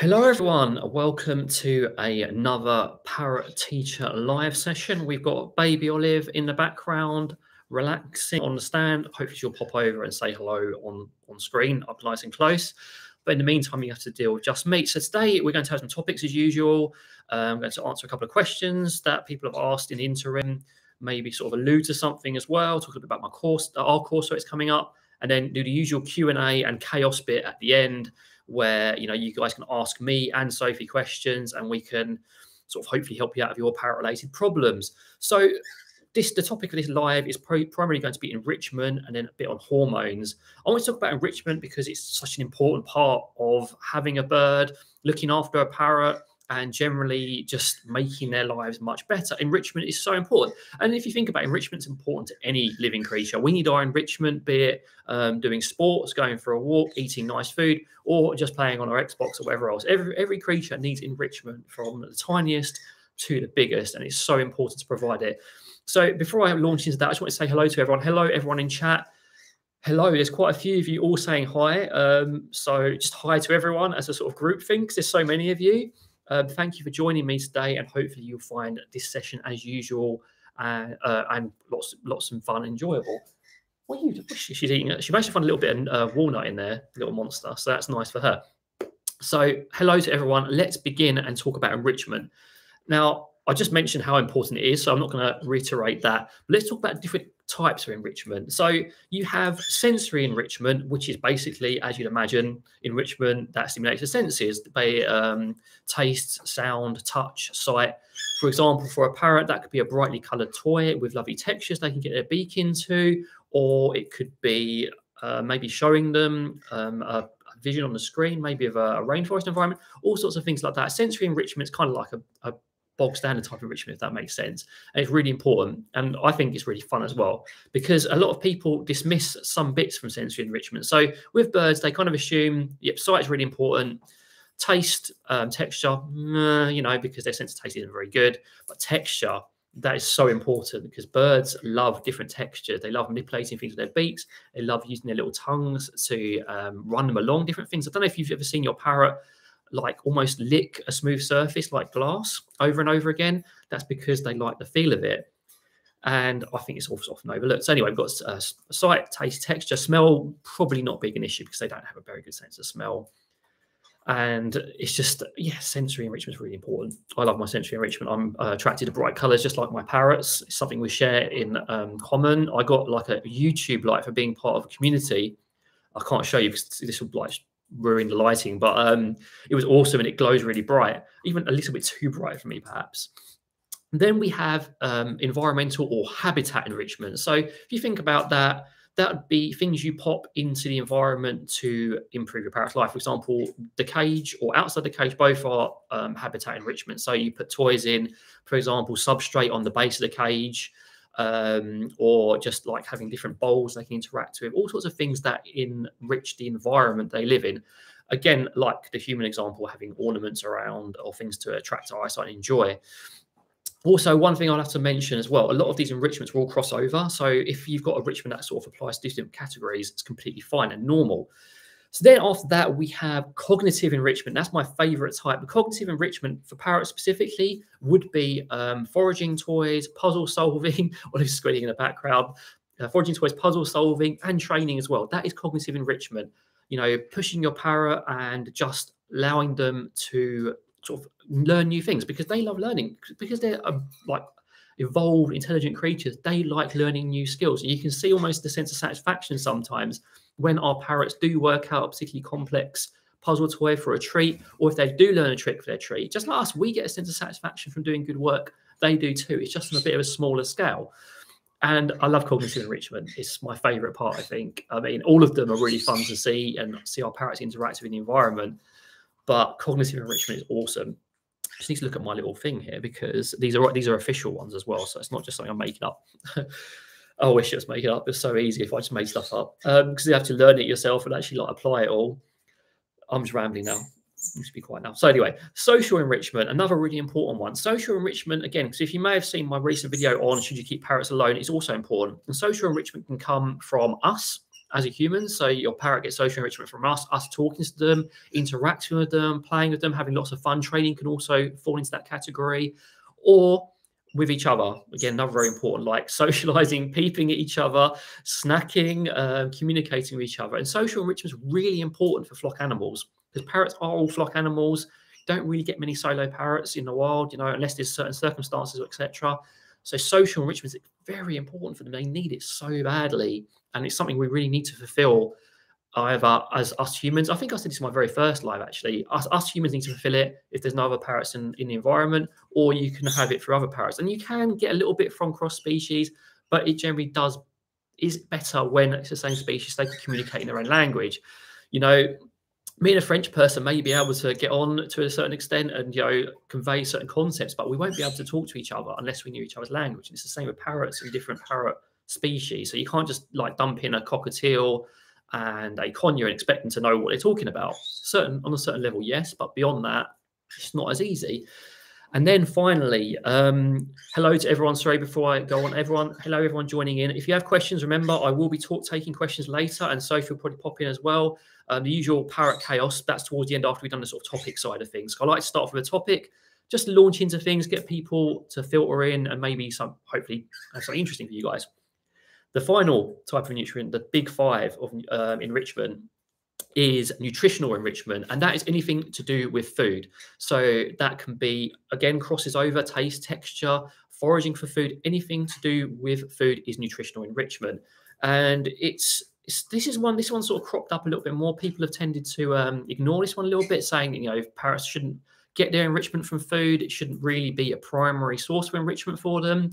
Hello, everyone. Welcome to a, another Parrot Teacher live session. We've got Baby Olive in the background, relaxing on the stand. Hopefully, she'll pop over and say hello on, on screen, up nice and close. But in the meantime, you have to deal with just me. So today, we're going to have some topics as usual. Um, I'm going to answer a couple of questions that people have asked in the interim, maybe sort of allude to something as well, talk a bit about my course, our course, so it's coming up, and then do the usual Q&A and chaos bit at the end where you know you guys can ask me and Sophie questions, and we can sort of hopefully help you out of your parrot related problems. So this the topic of this live is primarily going to be enrichment and then a bit on hormones. I want to talk about enrichment because it's such an important part of having a bird, looking after a parrot, and generally just making their lives much better. Enrichment is so important. And if you think about it, enrichment, it's important to any living creature. We need our enrichment, be it um, doing sports, going for a walk, eating nice food, or just playing on our Xbox or whatever else. Every, every creature needs enrichment from the tiniest to the biggest, and it's so important to provide it. So before I launch into that, I just want to say hello to everyone. Hello, everyone in chat. Hello, there's quite a few of you all saying hi. Um, so just hi to everyone as a sort of group thing, because there's so many of you. Um, thank you for joining me today, and hopefully you'll find this session as usual uh, uh, and lots, lots of fun, enjoyable. What you? She's eating. She managed to find a little bit of uh, walnut in there, little monster. So that's nice for her. So hello to everyone. Let's begin and talk about enrichment. Now, I just mentioned how important it is, so I'm not going to reiterate that. But let's talk about different types of enrichment. So you have sensory enrichment, which is basically, as you'd imagine, enrichment that stimulates the senses, be um, taste, sound, touch, sight. For example, for a parrot, that could be a brightly coloured toy with lovely textures they can get their beak into, or it could be uh, maybe showing them um, a, vision on the screen, maybe of a, a, rainforest environment, all sorts of things like that. Sensory enrichment is kind of like a, a bog standard type of enrichment, if that makes sense. And it's really important. And I think it's really fun as well, because a lot of people dismiss some bits from sensory enrichment. So with birds, they kind of assume, yep, sight is really important. Taste, um, texture, you know, because their sense of taste isn't very good. But texture, that is so important because birds love different textures. They love manipulating things with their beaks. They love using their little tongues to um, run them along different things. I don't know if you've ever seen your parrot like almost lick a smooth surface like glass over and over again. That's because they like the feel of it. And I think it's also often overlooked. So anyway, we've got uh, sight, taste, texture, smell, probably not big an issue because they don't have a very good sense of smell. And it's just, yeah, sensory enrichment is really important. I love my sensory enrichment. I'm uh, attracted to bright colors, just like my parrots. It's something we share in um, common. I got like a YouTube light for being part of a community. I can't show you because this will like ruin the lighting, but um, it was awesome and it glows really bright, even a little bit too bright for me, perhaps. then we have um, environmental or habitat enrichment. So if you think about that, that would be things you pop into the environment to improve your parrot's life. For example, the cage or outside the cage, both are um, habitat enrichment. So you put toys in, for example, substrate on the base of the cage, um, or just like having different bowls they can interact with, all sorts of things that enrich the environment they live in. Again, like the human example, having ornaments around or things to attract our eyesight and enjoy. Also, one thing I'll have to mention as well, a lot of these enrichments will cross over. So if you've got a enrichment that sort of applies to different categories, it's completely fine and normal. So then after that, we have cognitive enrichment. That's my favorite type. The cognitive enrichment for parrots specifically would be um, foraging toys, puzzle solving, or just squinting in the background, uh, foraging toys, puzzle solving, and training as well. That is cognitive enrichment. You know, pushing your parrot and just allowing them to sort of learn new things because they love learning because they're um, like evolved, intelligent creatures. They like learning new skills. You can see almost the sense of satisfaction sometimes when our parrots do work out a particularly complex puzzle toy for a treat, or if they do learn a trick for their treat, just like us, we get a sense of satisfaction from doing good work. They do too. It's just on a bit of a smaller scale. And I love cognitive enrichment. It's my favorite part, I think. I mean, all of them are really fun to see and see our parrots interact with the environment. But cognitive enrichment is awesome. Just need to look at my little thing here because these are these are official ones as well. So it's not just something I'm making up. I wish it was making up. It's so easy if I just made stuff up because um, you have to learn it yourself and actually like apply it all. I'm just rambling now. Just be quiet now. So anyway, social enrichment, another really important one. Social enrichment, again, because if you may have seen my recent video on should you keep parrots alone, it's also important. And social enrichment can come from us as a human. So your parrot gets social enrichment from us, us talking to them, interacting with them, playing with them, having lots of fun. Training can also fall into that category. Or with each other. Again, another very important, like socializing, peeping at each other, snacking, uh, communicating with each other. And social enrichment is really important for flock animals because parrots are all flock animals. Don't really get many solo parrots in the wild, you know, unless there's certain circumstances, etc. So social enrichment is very important for them. They need it so badly, and it's something we really need to fulfill. Either as us humans, I think I said this in my very first live actually. Us, us humans need to fulfill it if there's no other parrots in, in the environment, or you can have it for other parrots. And you can get a little bit from cross species, but it generally does is better when it's the same species, they can communicate in their own language. You know, me and a French person may be able to get on to a certain extent and you know convey certain concepts, but we won't be able to talk to each other unless we knew each other's language. And it's the same with parrots and different parrot species. So you can't just like dump in a cockatiel and a conure and expect them to know what they're talking about. Certain on a certain level, yes, but beyond that, it's not as easy. And then finally, um, hello to everyone. Sorry, before I go on, everyone, hello, everyone joining in. If you have questions, remember I will be talk, taking questions later, and Sophie will probably pop in as well. Um, the usual parrot chaos, that's towards the end after we've done the sort of topic side of things. So I like to start off with a topic, just launch into things, get people to filter in, and maybe some, hopefully, something interesting for you guys. The final type of nutrient, the big five of um, enrichment, is nutritional enrichment, and that is anything to do with food. So that can be, again, crosses over taste, texture, foraging for food, anything to do with food is nutritional enrichment. And it's, this is one, this one sort of cropped up a little bit more. People have tended to um, ignore this one a little bit, saying, you know, parrots shouldn't get their enrichment from food. It shouldn't really be a primary source of enrichment for them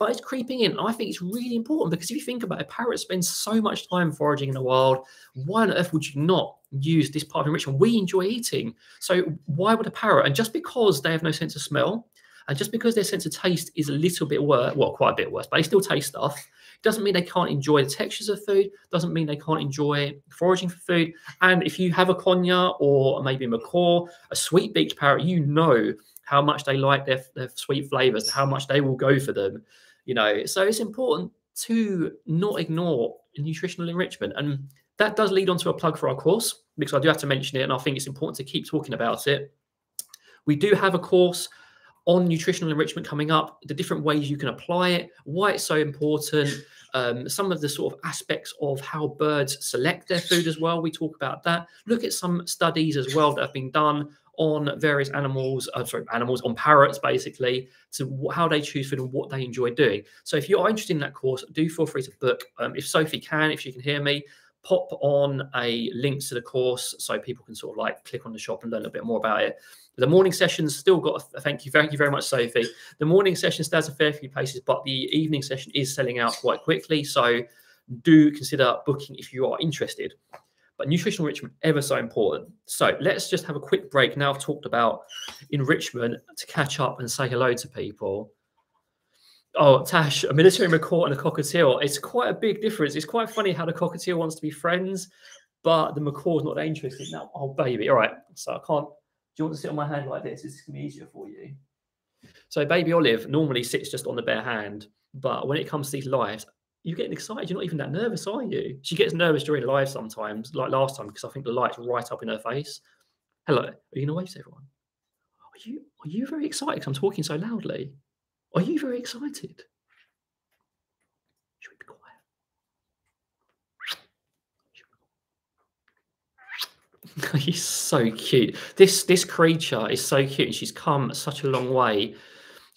but it's creeping in. I think it's really important because if you think about it, parrots spend so much time foraging in the wild. Why on earth would you not use this part of enrichment? We enjoy eating. So why would a parrot? And just because they have no sense of smell, and just because their sense of taste is a little bit worse, well, quite a bit worse, but they still taste stuff, doesn't mean they can't enjoy the textures of food, doesn't mean they can't enjoy foraging for food. And if you have a conure or maybe a macaw, a sweet beaked parrot, you know how much they like their, their sweet flavors, how much they will go for them you know so it's important to not ignore nutritional enrichment and that does lead on to a plug for our course because i do have to mention it and i think it's important to keep talking about it. We do have a course on nutritional enrichment coming up the different ways you can apply it why it's so important um, some of the sort of aspects of how birds select their food as well we talk about that. Look at some studies as well that have been done on various animals, uh, sorry, animals, on parrots, basically, to how they choose food and what they enjoy doing. So if you are interested in that course, do feel free to book. Um, if Sophie can, if she can hear me, pop on a link to the course so people can sort of like click on the shop and learn a little bit more about it. The morning sessions still got, a, thank you, thank you very much, Sophie. The morning session still has a fair few places, but the evening session is selling out quite quickly. So do consider booking if you are interested but nutritional enrichment ever so important. So let's just have a quick break. Now I've talked about enrichment to catch up and say hello to people. Oh, Tash, a military macaw and a cockatiel. It's quite a big difference. It's quite funny how the cockatiel wants to be friends, but the macaw's not interested. Now, oh baby, all right. So I can't. Do you want to sit on my hand like this? This is gonna be easier for you. So baby Olive normally sits just on the bare hand, but when it comes to these lives, you're getting excited. You're not even that nervous, are you? She gets nervous during live sometimes, like last time, because I think the light's right up in her face. Hello, are you gonna wave to everyone? Are you are you very excited? Because I'm talking so loudly. Are you very excited? Should we be quiet? He's so cute. This this creature is so cute, and she's come such a long way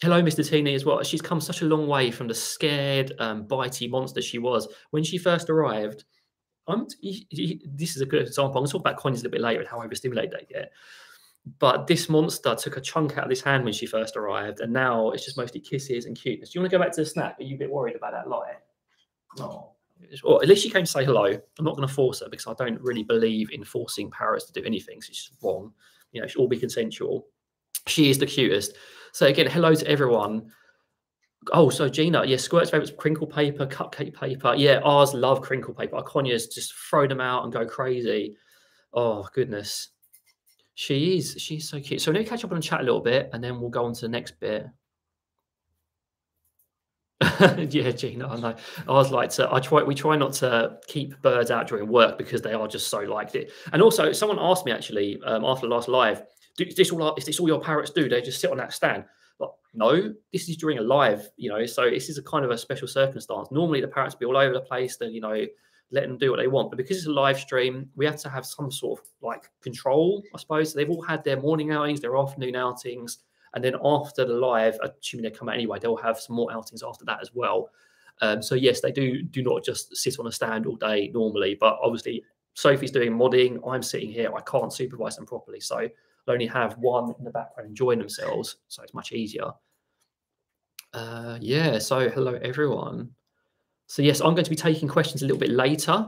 Hello, Mr. Teeny, as well. She's come such a long way from the scared, um, bitey monster she was when she first arrived. I'm, this is a good example. I'm going to talk about conures a little bit later and how overstimulated they get. But this monster took a chunk out of this hand when she first arrived, and now it's just mostly kisses and cuteness. Do you want to go back to the snack? Are you a bit worried about that light? No. Well, at least she came to say hello. I'm not going to force her because I don't really believe in forcing parrots to do anything. So wrong. You know, it should all be consensual. She is the cutest. So again, hello to everyone. Oh, so Gina, yeah, Squirt's favorites crinkle paper, cupcake paper. Yeah, ours love crinkle paper. Conures just throw them out and go crazy. Oh goodness, she is. She's so cute. So we're gonna catch up on the chat a little bit, and then we'll go on to the next bit. yeah, Gina, I know. I was like to I try we try not to keep birds out during work because they are just so liked it. And also someone asked me actually um, after the last live, is this all is this all your parrots do? They just sit on that stand. Like, no, this is during a live, you know, so this is a kind of a special circumstance. Normally the parrots be all over the place, then you know, let them do what they want. But because it's a live stream, we have to have some sort of like control, I suppose. So they've all had their morning outings, their afternoon outings and then after the live, assuming they come out anyway, they'll have some more outings after that as well. Um, so yes, they do do not just sit on a stand all day normally, but obviously Sophie's doing modding. I'm sitting here. I can't supervise them properly, so I only have one in the background enjoying themselves. So it's much easier. Uh, yeah. So hello everyone. So yes, I'm going to be taking questions a little bit later.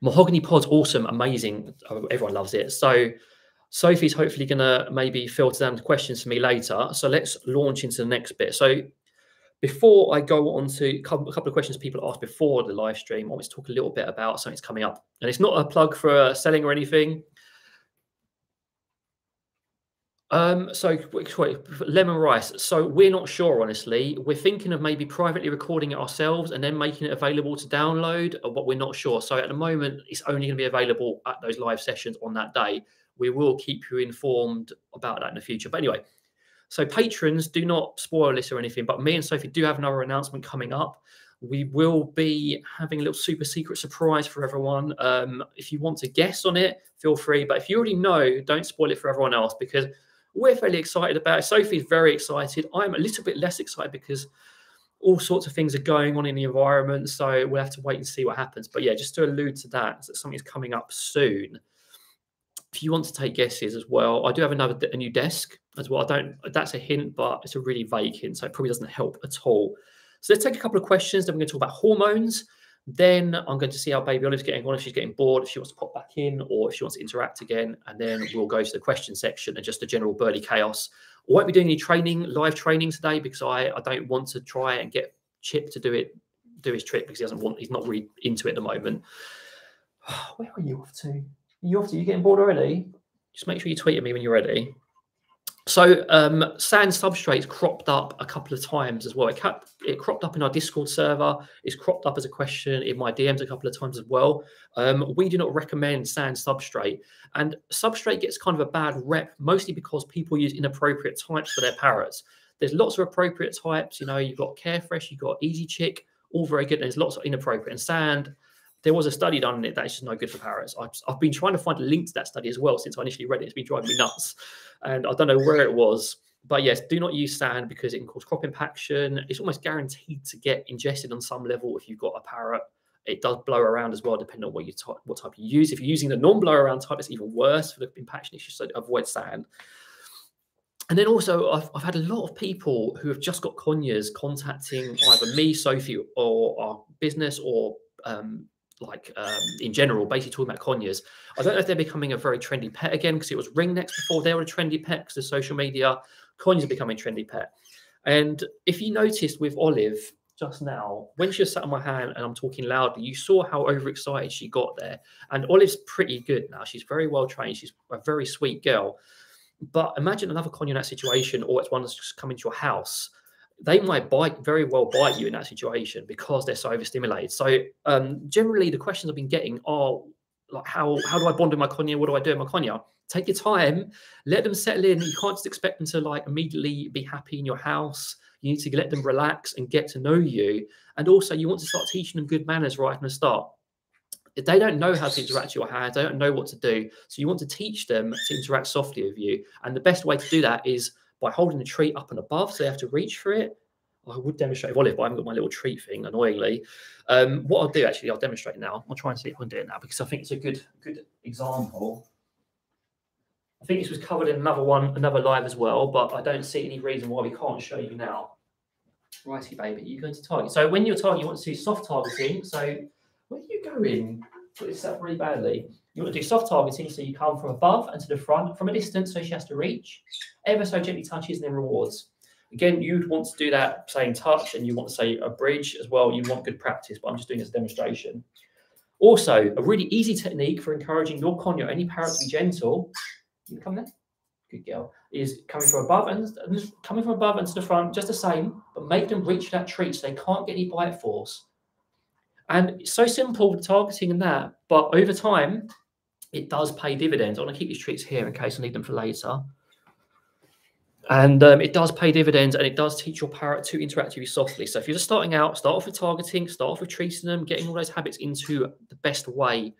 Mahogany Pod's awesome, amazing. Everyone loves it. So Sophie's hopefully going to maybe filter down the questions for me later. So let's launch into the next bit. So before I go on to a couple, of questions people asked before the live stream, I want to talk a little bit about something that's coming up. And it's not a plug for selling or anything. Um, so lemon rice. So we're not sure, honestly. We're thinking of maybe privately recording it ourselves and then making it available to download, but we're not sure. So at the moment, it's only going to be available at those live sessions on that day we will keep you informed about that in the future. But anyway, so patrons do not spoil this or anything, but me and Sophie do have another announcement coming up. We will be having a little super secret surprise for everyone. Um, if you want to guess on it, feel free. But if you already know, don't spoil it for everyone else because we're fairly excited about it. Sophie's very excited. I'm a little bit less excited because all sorts of things are going on in the environment. So we'll have to wait and see what happens. But yeah, just to allude to that, that something's coming up soon if you want to take guesses as well, I do have another a new desk as well. I don't. That's a hint, but it's a really vague hint, so it probably doesn't help at all. So let's take a couple of questions. Then we're going to talk about hormones. Then I'm going to see how baby Olive's getting on, if she's getting bored, if she wants to pop back in, or if she wants to interact again. And then we'll go to the question section and just the general burly chaos. I won't be doing any training, live training today, because I, I don't want to try and get Chip to do it, do his trick because he doesn't want, he's not really into it at the moment. Where are you off to? Are You off to you getting bored already? Just make sure you tweet at me when you're ready. So um, sand substrates cropped up a couple of times as well. It, kept, it cropped up in our Discord server. It's cropped up as a question in my DMs a couple of times as well. Um, we do not recommend sand substrate. And substrate gets kind of a bad rep, mostly because people use inappropriate types for their parrots. There's lots of appropriate types. You know, you've got Carefresh, you've got Easy Chick, all very good. And There's lots of inappropriate. And sand there was a study done on it that is just no good for parrots. I've, I've, been trying to find a link to that study as well since I initially read it. It's been driving me nuts. And I don't know where it was. But yes, do not use sand because it can cause crop impaction. It's almost guaranteed to get ingested on some level if you've got a parrot. It does blow around as well, depending on what you type, what type you use. If you're using the non-blow around type, it's even worse for the impaction issues. So avoid sand. And then also, I've, I've had a lot of people who have just got conures contacting either me, Sophie, or our business, or um, like um, in general, basically talking about conures. I don't know if they're becoming a very trendy pet again because it was ringnecks before they were a trendy pet because of social media. Conures are becoming trendy pet. And if you noticed with Olive just now, when she was sat on my hand and I'm talking loudly, you saw how overexcited she got there. And Olive's pretty good now. She's very well trained. She's a very sweet girl. But imagine another conure in that situation, or it's one that's just come into your house they might bite very well bite you in that situation because they're so overstimulated. So um, generally, the questions I've been getting are like, how how do I bond with my conure? What do I do with my conure? Take your time, let them settle in. You can't just expect them to like immediately be happy in your house. You need to let them relax and get to know you. And also, you want to start teaching them good manners right from the start. If they don't know how to interact with your hands, they don't know what to do. So you want to teach them to interact softly with you. And the best way to do that is by holding the treat up and above, so they have to reach for it. I would demonstrate Olive, but I haven't got my little treat thing, annoyingly. Um, what I'll do actually, I'll demonstrate now. I'll try and see if I can do it now because I think it's a good good example. I think this was covered in another one, another live as well, but I don't see any reason why we can't show you now. Righty, baby, you're going to target. So when you're targeting, you want to do soft targeting. So where are you going? Put this up really badly. You want to do soft targeting, so you come from above and to the front from a distance, so she has to reach, ever so gently touches and then rewards. Again, you'd want to do that saying touch and you want to say a bridge as well. You want good practice, but I'm just doing this demonstration. Also, a really easy technique for encouraging your conure, any parrot to be gentle. You come there. good girl, is coming from above and, and coming from above and to the front, just the same, but make them reach that treat so they can't get any bite force. And it's so simple targeting and that, but over time, it does pay dividends. I want to keep these treats here in case I need them for later. And um, it does pay dividends and it does teach your parrot to interact with you softly. So if you're just starting out, start off with targeting, start off with treating them, getting all those habits into the best way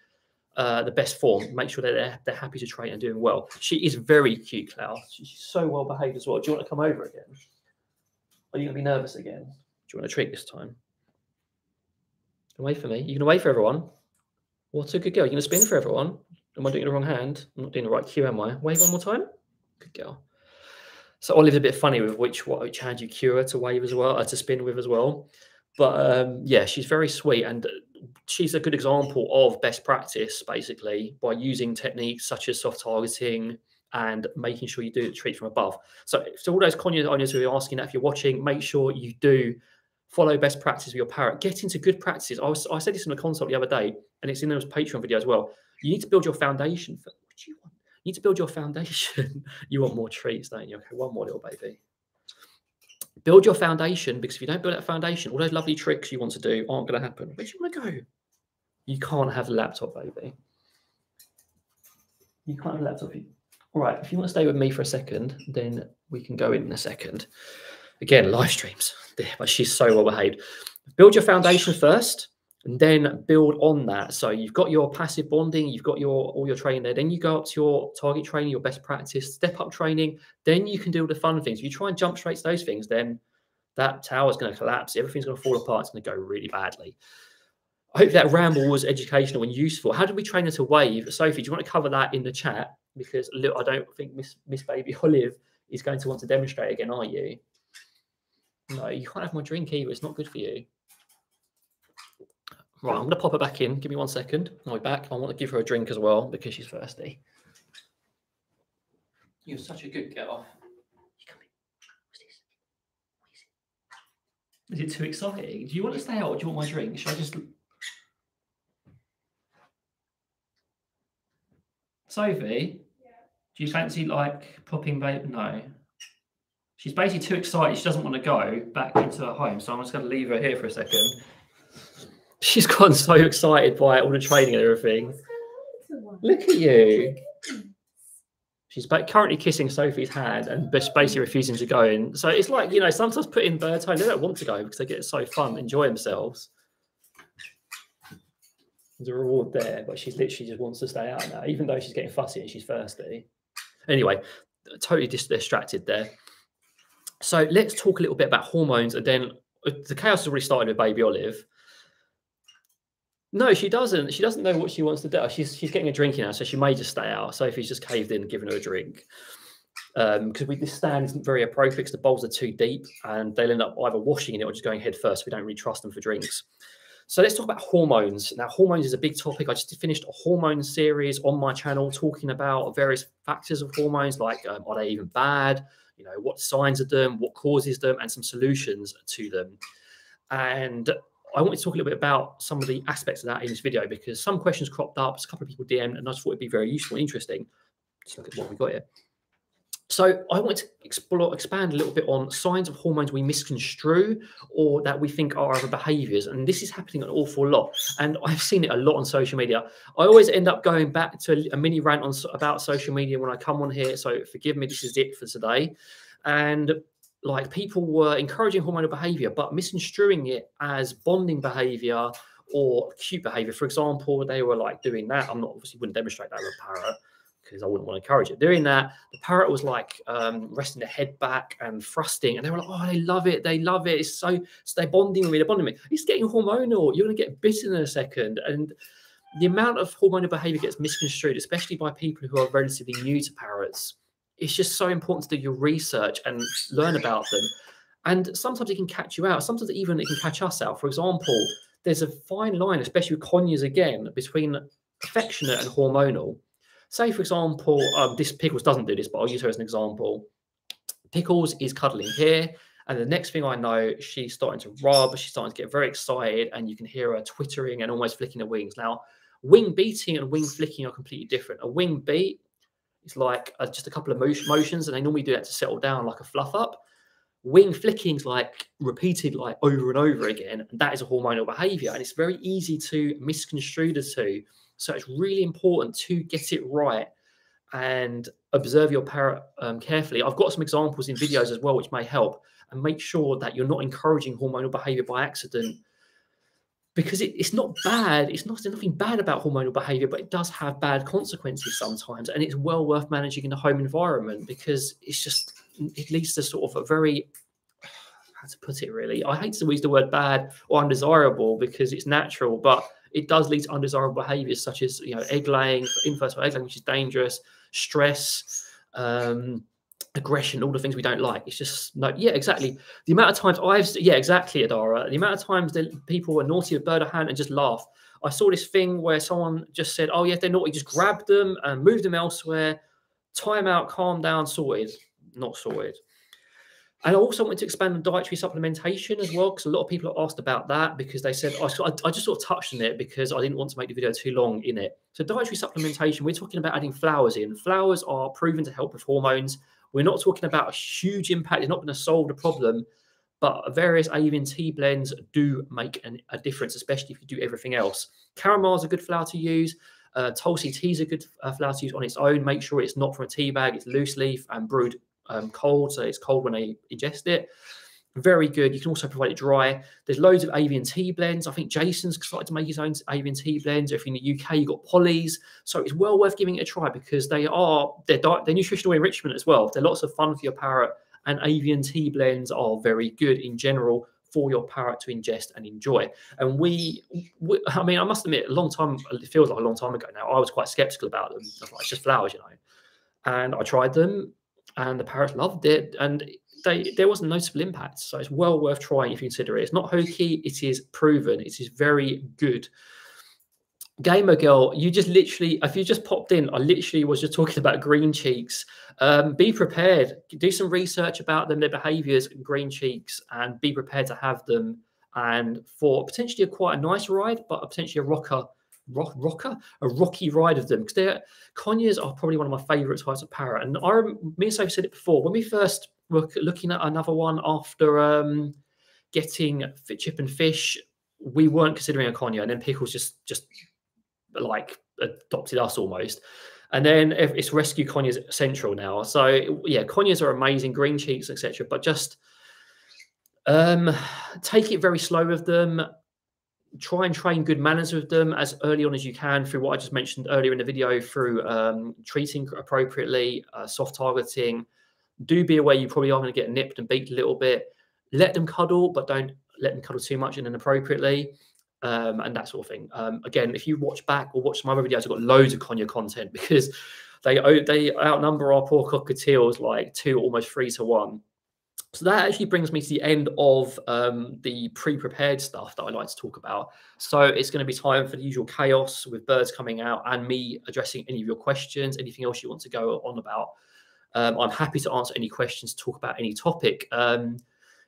uh, the best form. Make sure that they're, they're happy to train and doing well. She is very cute, Klaus. She's so well behaved as well. Do you want to come over again? Are you going to be nervous again? Do you want to treat this time? Away for me. You can wait for everyone. What's a good girl? You going to spin for everyone? Am I doing the wrong hand? I'm not doing the right cue, am I? Wave one more time. Good girl. So Olive's a bit funny with which which hand you cue her to wave as well, uh, to spin with as well. But um, yeah, she's very sweet and she's a good example of best practice, basically, by using techniques such as soft targeting and making sure you do the treat from above. So, so all those conures owners who are asking that, if you're watching, make sure you do follow best practice with your parrot. Get into good practices. I, was, I said this in a consult the other day, and it's in those Patreon video as well. You need to build your foundation. For, what do you want? You need to build your foundation. you want more treats, don't you? Okay, one more little baby. Build your foundation because if you don't build that foundation, all those lovely tricks you want to do aren't going to happen. Where do you want to go? You can't have a laptop, baby. You can't have a laptop. All right, if you want to stay with me for a second, then we can go in, in a second. Again, live streams, but she's so well behaved. Build your foundation first and then build on that. So you've got your passive bonding, you've got your all your training there. Then you go up to your target training, your best practice, step up training. Then you can do the fun things. If you try and jump straight to those things, then that tower is going to collapse. Everything's going to fall apart. It's going to go really badly. I hope that ramble was educational and useful. How did we train her to wave? Sophie, do you want to cover that in the chat? Because look, I don't think Miss Miss Baby Olive is going to want to demonstrate again, are you? No, you can't have my drink either. It's not good for you. Right, I'm going to pop her back in. Give me one second. I'll be back. I want to give her a drink as well because she's thirsty. You're such a good girl. You come in. What's this? What is it? Is it too exciting? Do you want to stay out or do you want my drink? Should I just. Sophie, yeah. do you fancy like popping baby? No. She's basically too excited. She doesn't want to go back into her home. So I'm just going to leave her here for a second She's gotten so excited by all the training and everything. Look at you. She's currently kissing Sophie's hand and basically refusing to go in. So it's like, you know, sometimes put in bird time, they don't want to go because they get so fun, enjoy themselves. There's a reward there, but she's literally just wants to stay out now, even though she's getting fussy and she's thirsty. Anyway, totally distracted there. So let's talk a little bit about hormones and then uh, the chaos has already started with baby Olive. No, she doesn't. She doesn't know what she wants to do. She's she's getting a drink now, so she may just stay out. Sophie's just caved in, giving her a drink. Um, because we this stand isn't very appropriate because the bowls are too deep and they'll end up either washing in it or just going head first. We don't really trust them for drinks. So let's talk about hormones. Now, hormones is a big topic. I just finished a hormone series on my channel talking about various factors of hormones, like um, are they even bad? You know, what signs of them, what causes them, and some solutions to them. And I wanted to talk a little bit about some of the aspects of that in this video because some questions cropped up, a couple of people DM'd, and I just thought it'd be very useful and interesting. Let's look at what we got here. So I want to explore, expand a little bit on signs of hormones we misconstrue or that we think are other behaviors. And this is happening an awful lot. And I've seen it a lot on social media. I always end up going back to a mini rant on about social media when I come on here. So forgive me, this is it for today. And like people were encouraging hormonal behavior, but misconstruing it as bonding behavior or cute behavior. For example, they were like doing that. I'm not obviously wouldn't demonstrate that with a parrot because I wouldn't want to encourage it. Doing that, the parrot was like um, resting their head back and thrusting, and they were like, "Oh, they love it, they love it. It's so, so they're bonding with me, they're bonding with me. It's getting hormonal. You're going to get bitten in a second, and the amount of hormonal behavior gets misconstrued, especially by people who are relatively new to parrots it's just so important to do your research and learn about them. And sometimes it can catch you out. Sometimes even it can catch us out. For example, there's a fine line, especially with conures again, between affectionate and hormonal. Say, for example, um, this Pickles doesn't do this, but I'll use her as an example. Pickles is cuddling here. And the next thing I know, she's starting to rub, she's starting to get very excited, and you can hear her twittering and almost flicking her wings. Now, wing beating and wing flicking are completely different. A wing beat It's like uh, just a couple of motions, and they normally do that to settle down, like a fluff up. Wing flicking's like repeated like over and over again, and that is a hormonal behavior, and it's very easy to misconstrue the two. So it's really important to get it right and observe your parrot um, carefully. I've got some examples in videos as well, which may help, and make sure that you're not encouraging hormonal behavior by accident because it, it's not bad. It's not there's nothing bad about hormonal behavior, but it does have bad consequences sometimes, and it's well worth managing in the home environment because it's just it leads to sort of a very how to put it really. I hate to use the word bad or undesirable because it's natural, but it does lead to undesirable behaviors such as you know egg laying, infertile egg laying, which is dangerous, stress. Um, aggression, all the things we don't like. It's just no, yeah, exactly. The amount of times I've, yeah, exactly, Adara. The amount of times that people were naughty with bird of hand and just laugh. I saw this thing where someone just said, "Oh yeah, they're naughty," just grabbed them and moved them elsewhere. Time out, calm down, sorted. Not sorted. And I also wanted to expand on dietary supplementation as well, because a lot of people asked about that because they said, I, I just sort of touched on it because I didn't want to make the video too long in it. So, dietary supplementation, we're talking about adding flowers in. Flowers are proven to help with hormones. We're not talking about a huge impact. It's not going to solve the problem, but various avian tea blends do make an, a difference, especially if you do everything else. Chamomile is a good flower to use. Uh, Tulsi tea is a good uh, flower to use on its own. Make sure it's not from a tea bag. It's loose leaf and brewed um, cold, so it's cold when they ingest it very good. You can also provide it dry. There's loads of avian tea blends. I think Jason's started to make his own avian tea blends. If you're in the UK, you've got Polly's. So it's well worth giving it a try because they are, they're, nutritional enrichment as well. They're lots of fun for your parrot. And avian tea blends are very good in general for your parrot to ingest and enjoy. And we, we, I mean, I must admit, a long time, it feels like a long time ago now, I was quite skeptical about them. Like, it's just flowers, you know. And I tried them and the parrots loved it. And they, there wasn't noticeable impact. So it's well worth trying if you consider it. It's not hokey, it is proven, it is very good. Gamer girl, you just literally, if you just popped in, I literally was just talking about green cheeks. Um, be prepared, do some research about them, their behaviors, green cheeks, and be prepared to have them. And for potentially a quite a nice ride, but potentially a rocker, rock, rocker, a rocky ride of them. Because they're conures are probably one of my favorite types of parrot. And I, me and Sophie said it before when we first we're looking at another one after um, getting chip and fish. We weren't considering a conure, and then Pickles just just like adopted us almost. And then it's rescue conures central now. So yeah, conures are amazing, green cheeks, etc. But just um, take it very slow with them. Try and train good manners with them as early on as you can through what I just mentioned earlier in the video through um, treating appropriately, uh, soft targeting, do be aware you probably are going to get nipped and beat a little bit. Let them cuddle, but don't let them cuddle too much and inappropriately. Um, and that sort of thing. Um, again, if you watch back or watch some other videos, I've got loads of conure content because they they outnumber our poor cockatiels like two, almost three to one. So that actually brings me to the end of um, the pre-prepared stuff that I like to talk about. So it's going to be time for the usual chaos with birds coming out and me addressing any of your questions, anything else you want to go on about. Um, I'm happy to answer any questions, talk about any topic. Um,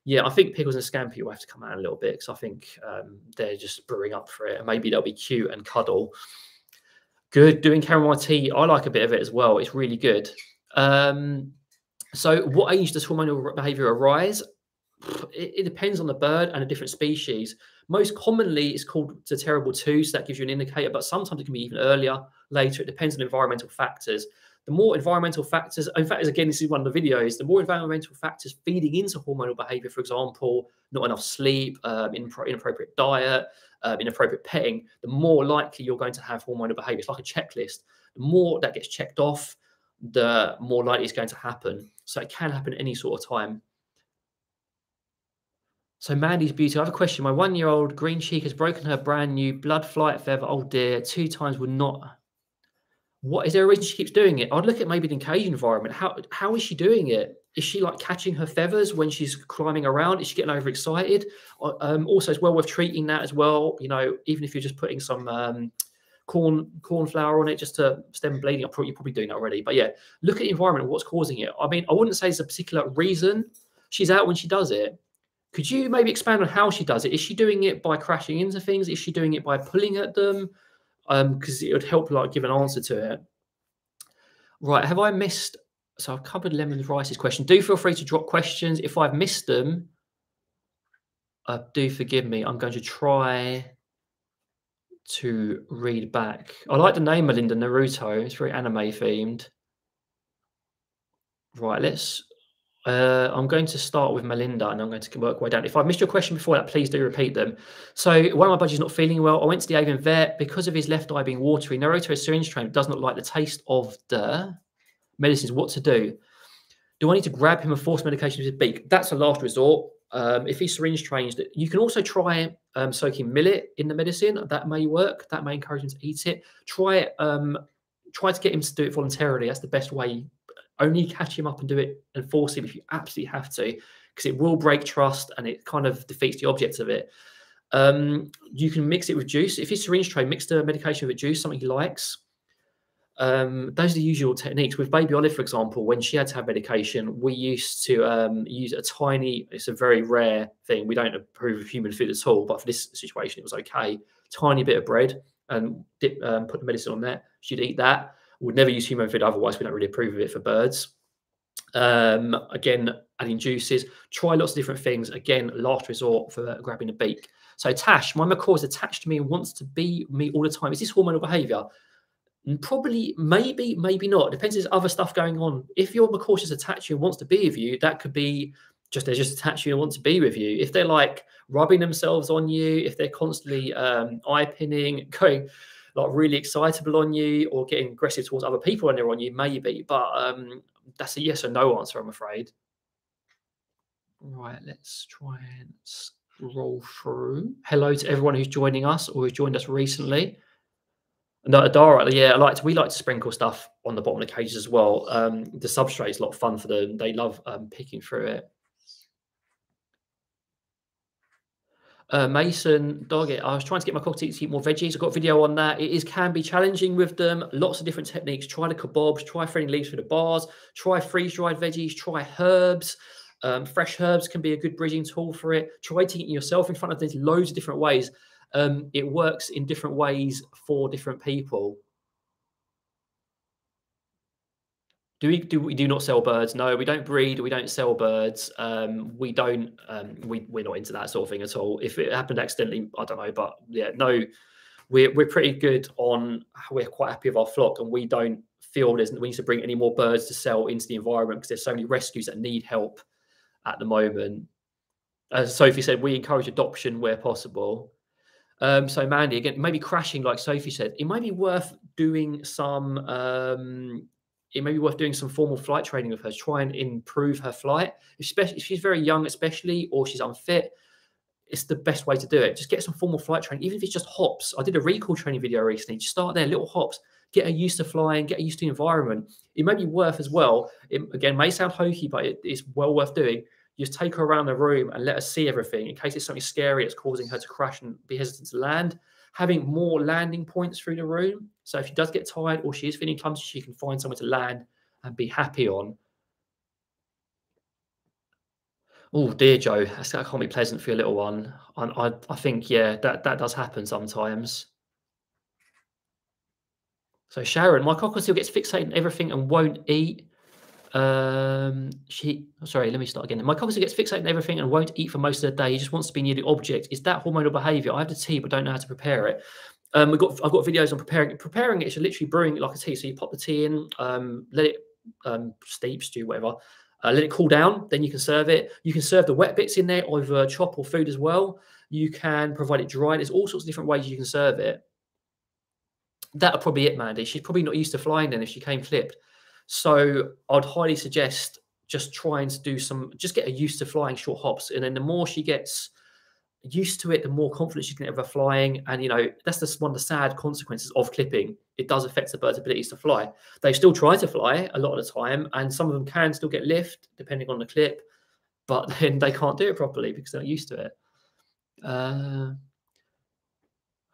yeah, I think Pickles and Scampi will have to come out a little bit because I think um, they're just brewing up for it. And maybe they'll be cute and cuddle. Good. Doing chamomile tea, I like a bit of it as well. It's really good. Um, so, what age does hormonal behavior arise? It, it, depends on the bird and a different species. Most commonly, it's called the terrible two, so that gives you an indicator, but sometimes it can be even earlier, later. It depends on environmental factors the more environmental factors, in fact, as again, this is one of the videos, the more environmental factors feeding into hormonal behavior, for example, not enough sleep, um, inappropriate diet, um, inappropriate petting, the more likely you're going to have hormonal behavior. It's like a checklist. The more that gets checked off, the more likely it's going to happen. So it can happen any sort of time. So Mandy's beauty. I have a question. My one-year-old green cheek has broken her brand new blood flight feather. Oh dear, two times would not what is there a reason she keeps doing it? I'd look at maybe the cage environment. How how is she doing it? Is she like catching her feathers when she's climbing around? Is she getting overexcited? Uh, um, also, it's well worth treating that as well. You know, even if you're just putting some um, corn corn flour on it just to stem bleeding. I'm you're probably doing that already. But yeah, look at the environment. What's causing it? I mean, I wouldn't say it's a particular reason. She's out when she does it. Could you maybe expand on how she does it? Is she doing it by crashing into things? Is she doing it by pulling at them? Because um, it would help like give an answer to it. Right, have I missed? So I've covered lemon Rice's question. Do feel free to drop questions. If I've missed them, uh, do forgive me. I'm going to try to read back. I like the name Melinda Naruto. It's very anime themed. Right, let's. Uh, I'm going to start with Melinda and I'm going to work way down. If I've missed your question before that, please do repeat them. So, one of my buddies not feeling well. I went to the avian vet because of his left eye being watery. Naruto is syringe trained, does not like the taste of the medicines. What to do? Do I need to grab him and force medication with his beak? That's a last resort. Um, if he's syringe trained, you can also try um, soaking millet in the medicine. That may work. That may encourage him to eat it. Try. Um, try to get him to do it voluntarily. That's the best way. Only catch him up and do it and force him if you absolutely have to, because it will break trust and it kind of defeats the object of it. Um, you can mix it with juice. If he's syringe trained, mix the medication with juice, something he likes. Um, those are the usual techniques. With Baby Olive, for example, when she had to have medication, we used to um, use a tiny, it's a very rare thing. We don't approve of human food at all, but for this situation, it was okay. Tiny bit of bread and dip, um, put the medicine on there. She'd eat that. Would never use human food otherwise. We don't really approve of it for birds. Um, again, adding juices. Try lots of different things. Again, last resort for grabbing a beak. So Tash, my macaw is attached to me and wants to be me all the time. Is this hormonal behavior? Probably, maybe, maybe not. Depends. There's other stuff going on. If your macaw is attached to you and wants to be with you, that could be just they're just attached to you and want to be with you. If they're like rubbing themselves on you, if they're constantly um, eye pinning, going like really excitable on you, or getting aggressive towards other people when they're on you, maybe. But um, that's a yes or no answer, I'm afraid. Right, let's try and scroll through. Hello to everyone who's joining us or who's joined us recently. No, Adara, yeah, I like to, we like to sprinkle stuff on the bottom of the cages as well. Um, the substrate is a lot of fun for them. They love um, picking through it. Uh, Mason, dog it. I was trying to get my cockatiels to eat more veggies. I've got a video on that. It is can be challenging with them. Lots of different techniques. Try the kebabs, try throwing leaves through the bars, try freeze dried veggies, try herbs. Um, fresh herbs can be a good bridging tool for it. Try eating it yourself in front of. There's loads of different ways um, it works in different ways for different people. Do we do we do not sell birds? No, we don't breed. We don't sell birds. Um, we don't. Um, we we're not into that sort of thing at all. If it happened accidentally, I don't know. But yeah, no, we're we're pretty good on. We're quite happy with our flock, and we don't feel there's we need to bring any more birds to sell into the environment because there's so many rescues that need help at the moment. As Sophie said, we encourage adoption where possible. Um, so Mandy, again, maybe crashing, like Sophie said, it might be worth doing some. Um, it may be worth doing some formal flight training with her to try and improve her flight, especially if she's very young, especially or she's unfit. It's the best way to do it. Just get some formal flight training, even if it's just hops. I did a recall training video recently. Just start there, little hops. Get her used to flying. Get her used to the environment. It may be worth as well. It again may sound hokey, but it, it's well worth doing just take her around the room and let her see everything in case it's something scary that's causing her to crash and be hesitant to land. Having more landing points through the room. So if she does get tired or she is feeling clumsy, she can find somewhere to land and be happy on. Oh dear, Joe, that can't be pleasant for your little one. I, I, think, yeah, that, that does happen sometimes. So Sharon, my cockatiel gets fixated on everything and won't eat. Um, she, sorry, let me start again. My cockatiel gets fixated on everything and won't eat for most of the day. He just wants to be near the object. Is that hormonal behavior? I have the tea, but don't know how to prepare it. Um, we got, I've got videos on preparing it. Preparing it is literally brewing it like a tea. So you pop the tea in, um, let it um, steep, stew, whatever. Uh, let it cool down. Then you can serve it. You can serve the wet bits in there, either chop or food as well. You can provide it dry. There's all sorts of different ways you can serve it. That'll probably it, Mandy. She's probably not used to flying then if she came flipped. So I'd highly suggest just trying to do some, just get her used to flying short hops. And then the more she gets used to it, the more confident she can ever flying. And, you know, that's just one of the sad consequences of clipping. It does affect the bird's abilities to fly. They still try to fly a lot of the time, and some of them can still get lift depending on the clip, but then they can't do it properly because they're not used to it. Uh,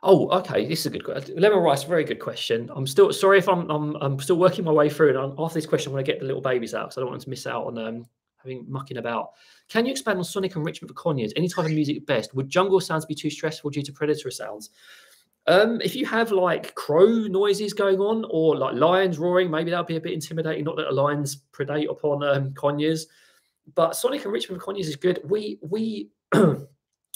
Oh, okay. This is a good question. Lemon rice, very good question. I'm still sorry if I'm I'm, I'm still working my way through. And I'm, after this question, I want to get the little babies out because I don't want them to miss out on um, having mucking about. Can you expand on sonic enrichment for conures? Any type of music best? Would jungle sounds be too stressful due to predatory sounds? Um, if you have like crow noises going on or like lions roaring, maybe that'll be a bit intimidating. Not that the lions predate upon um, conures, but sonic enrichment for conures is good. We we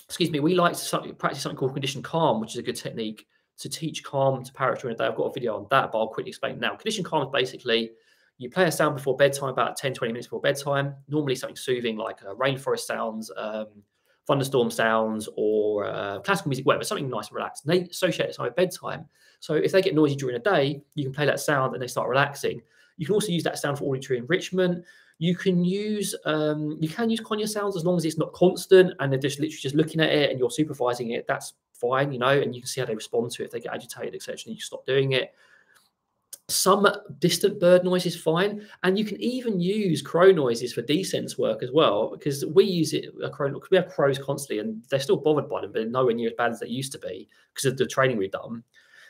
excuse me, we like to practice something called conditioned calm, which is a good technique to teach calm to parrots during the day. I've got a video on that, but I'll quickly explain now. Conditioned calm is basically you play a sound before bedtime, about 10, 20 minutes before bedtime, normally something soothing like uh, rainforest sounds, um, thunderstorm sounds, or uh, classical music, whatever, something nice and relaxed. And they associate it with bedtime. So if they get noisy during the day, you can play that sound and they start relaxing. You can also use that sound for auditory enrichment. You can use um, you can use conure sounds as long as it's not constant and they're just literally just looking at it and you're supervising it. That's fine, you know, and you can see how they respond to it if they get agitated, etc. You stop doing it. Some distant bird noise is fine, and you can even use crow noises for descents work as well because we use it. A crow, we have crows constantly, and they're still bothered by them, but nowhere near as bad as they used to be because of the training we've done.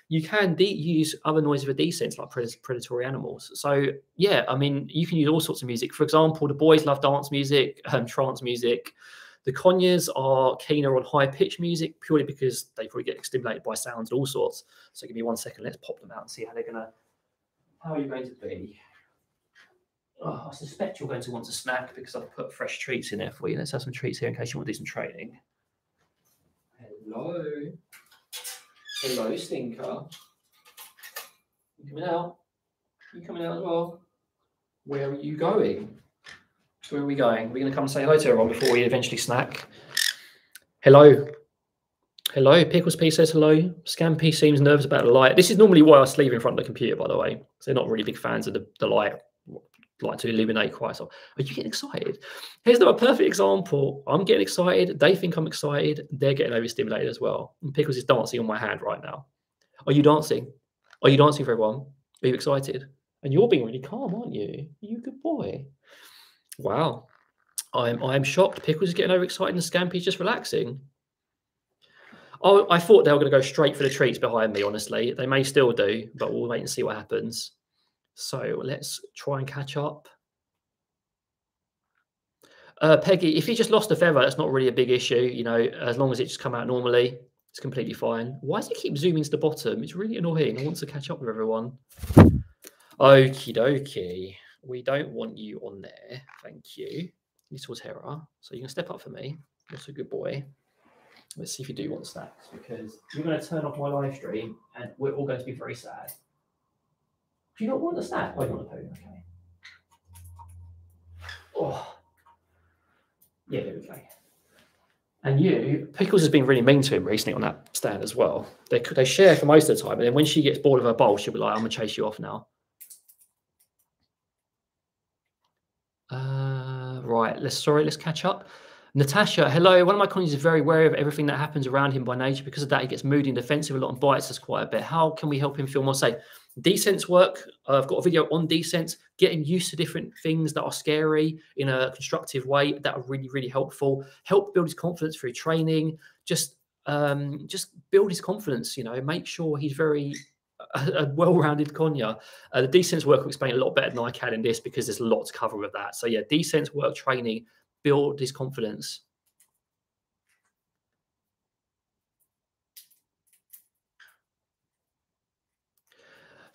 You can use other noise of a descents like predatory animals. So yeah, I mean, you can use all sorts of music. For example, the boys love dance music, um, trance music. The Conures are keener on high pitch music purely because they probably get stimulated by sounds and all sorts. So give me one second. Let's pop them out and see how they're going to how are you going to be? Oh, I suspect you're going to want a snack because I've put fresh treats in there for you. Let's have some treats here in case you want to do some training. Hello. Hello, Stinker. You coming out? You coming out as well? Where are you going? So Where are we going? We're going to come and say hello to everyone before we eventually snack. Hello. Hello, Pickles P says hello. Scampy seems nervous about the light. This is normally why I sleep in front of the computer, by the way. they're not really big fans of the, the light, like to illuminate quite so. Are you getting excited? Here's the perfect example. I'm getting excited. They think I'm excited. They're getting overstimulated as well. And Pickles is dancing on my hand right now. Are you dancing? Are you dancing for everyone? Are you excited? And you're being really calm, aren't you? Are you good boy? Wow. I'm I'm shocked. Pickles is getting overexcited and Scampy's just relaxing. Oh, I thought they were going to go straight for the treats behind me. Honestly, they may still do, but we'll wait and see what happens. So let's try and catch up. Uh, Peggy, if you just lost a feather, that's not really a big issue. You know, as long as it just come out normally, it's completely fine. Why does it keep zooming to the bottom? It's really annoying. I want to catch up with everyone. Okie dokie. We don't want you on there. Thank you, little terror. So you can step up for me. That's a good boy. Let's see if you do want snacks because you're going to turn off my live stream and we're all going to be very sad. Do you not want a snack? Oh, you want a poo? Okay. Oh. Yeah, there we go. And you, Pickles has been really mean to him recently on that stand as well. They they share for most of the time, and then when she gets bored of her bowl, she'll be like, "I'm gonna chase you off now." Uh, right. Let's sorry. Let's catch up. Natasha, hello. One of my colleagues is very wary of everything that happens around him by nature. Because of that, he gets moody and defensive a lot and bites us quite a bit. How can we help him feel more safe? Descents work. I've got a video on descents, getting used to different things that are scary in a constructive way. That are really, really helpful. Help build his confidence through training. Just, um, just build his confidence. You know, make sure he's very a, a well-rounded conure. Uh, the descents work will explain a lot better than I can in this because there's a lot to cover with that. So yeah, descents work training build his confidence.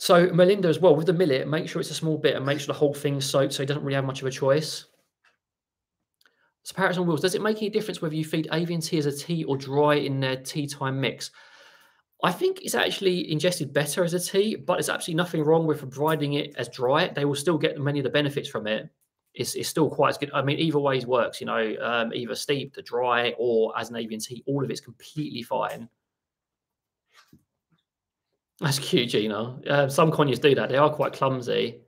So Melinda as well with the millet, make sure it's a small bit and make sure the whole thing's soaked so he doesn't really have much of a choice. So parrots on wheels, does it make any difference whether you feed avian tea as a tea or dry in their tea time mix? I think it's actually ingested better as a tea, but there's absolutely nothing wrong with providing it as dry. They will still get many of the benefits from it it's, it's still quite as good. I mean, either ways works, you know, um, either steep to dry or as an avian tea, all of it's completely fine. That's cute, Gina. Uh, some conures do that. They are quite clumsy.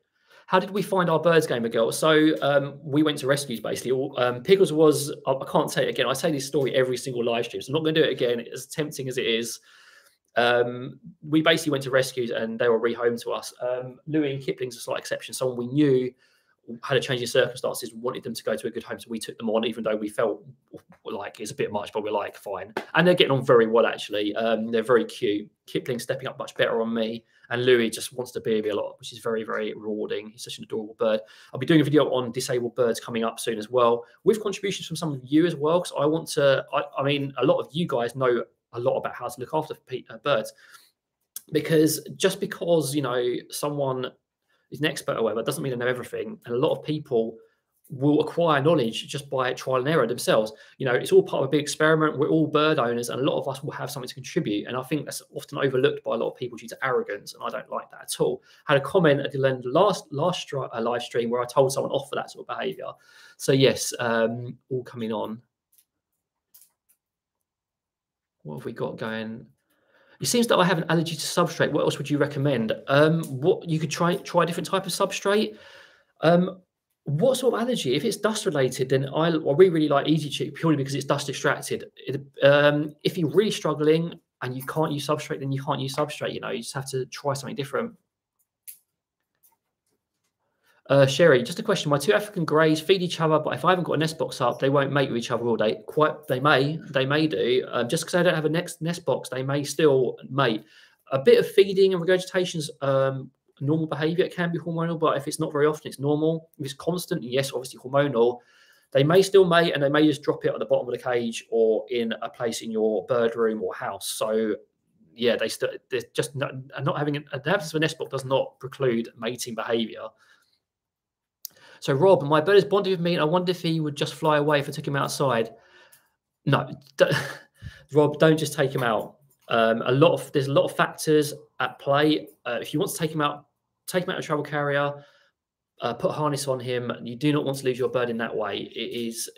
How did we find our birds game, girl? So um, we went to rescues basically. Um, Pickles was, I can't say it again. I say this story every single live stream. So I'm not going to do it again, as tempting as it is. Um, we basically went to rescues and they were rehomed to us. Um, Louis and Kipling's a slight exception. Someone we knew had a change in circumstances, wanted them to go to a good home, so we took them on, even though we felt like it's a bit much, but we're like fine. And they're getting on very well actually. Um, they're very cute. Kipling stepping up much better on me, and Louis just wants to be with me a lot, which is very very rewarding. He's such an adorable bird. I'll be doing a video on disabled birds coming up soon as well, with contributions from some of you as well, because I want to. I, I mean, a lot of you guys know a lot about how to look after uh, birds. Because just because you know someone is an expert or whatever It doesn't mean they know everything, and a lot of people will acquire knowledge just by trial and error themselves. You know, it's all part of a big experiment. We're all bird owners, and a lot of us will have something to contribute. And I think that's often overlooked by a lot of people due to arrogance, and I don't like that at all. I had a comment at the end last last uh, live stream where I told someone off for that sort of behaviour. So yes, um, all coming on. What have we got going? It seems that I have an allergy to substrate. What else would you recommend? Um, what you could try try a different type of substrate. Um, what sort of allergy? If it's dust related, then I, I really, really like Easy Chick purely because it's dust extracted. It, um, if you're really struggling and you can't use substrate, then you can't use substrate. You know, you just have to try something different. Uh, Sherry, just a question. My two African greys feed each other, but if I haven't got a nest box up, they won't mate with each other all day. Quite, they may, they may do. Um, just because I don't have a next nest box, they may still mate. A bit of feeding and regurgitation is um, normal behavior. It can be hormonal, but if it's not very often, it's normal. If it's constant, yes, obviously hormonal. They may still mate and they may just drop it at the bottom of the cage or in a place in your bird room or house. So, yeah, they still, they're just not, not having an, the absence of a nest box does not preclude mating behavior. So, Rob, my bird is bonded with me, and I wonder if he would just fly away if I took him outside. No, Rob, don't just take him out. Um, a lot of there's a lot of factors at play. Uh, if you want to take him out, take him out of travel carrier, uh, put harness on him. You do not want to lose your bird in that way. It is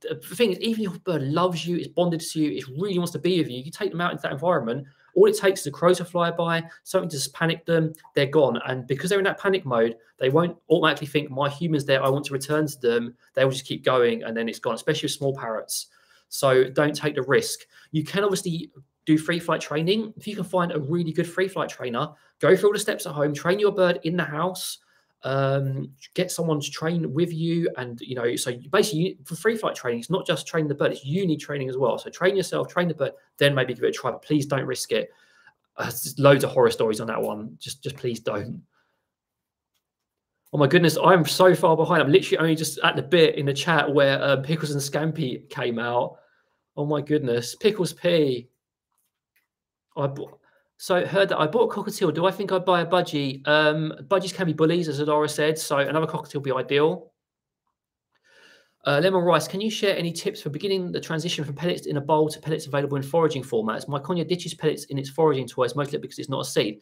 the thing is, even if your bird loves you, it's bonded to you, it really wants to be with you. You take them out into that environment. All it takes is a crow to fly by, something to just panic them, they're gone. And because they're in that panic mode, they won't automatically think my human's there. I want to return to them. They will just keep going, and then it's gone. Especially with small parrots. So don't take the risk. You can obviously do free flight training. If you can find a really good free flight trainer, go through all the steps at home, train your bird in the house, um, get someone to train with you. And, you know, so basically for free flight training, it's not just training the bird, it's you need training as well. So train yourself, train the bird, then maybe give it a try, but please don't risk it. Uh, loads of horror stories on that one. Just, just please don't. Oh my goodness, I'm so far behind. I'm literally only just at the bit in the chat where uh, Pickles and Scampi came out. Oh my goodness, Pickles P. I. So heard that I bought a cockatiel. Do I think I'd buy a budgie? Um, budgies can be bullies, as Adora said. So another cockatiel would be ideal. Uh, Lemon Rice, can you share any tips for beginning the transition from pellets in a bowl to pellets available in foraging formats? My Conure ditches pellets in its foraging toys, mostly because it's not a seed.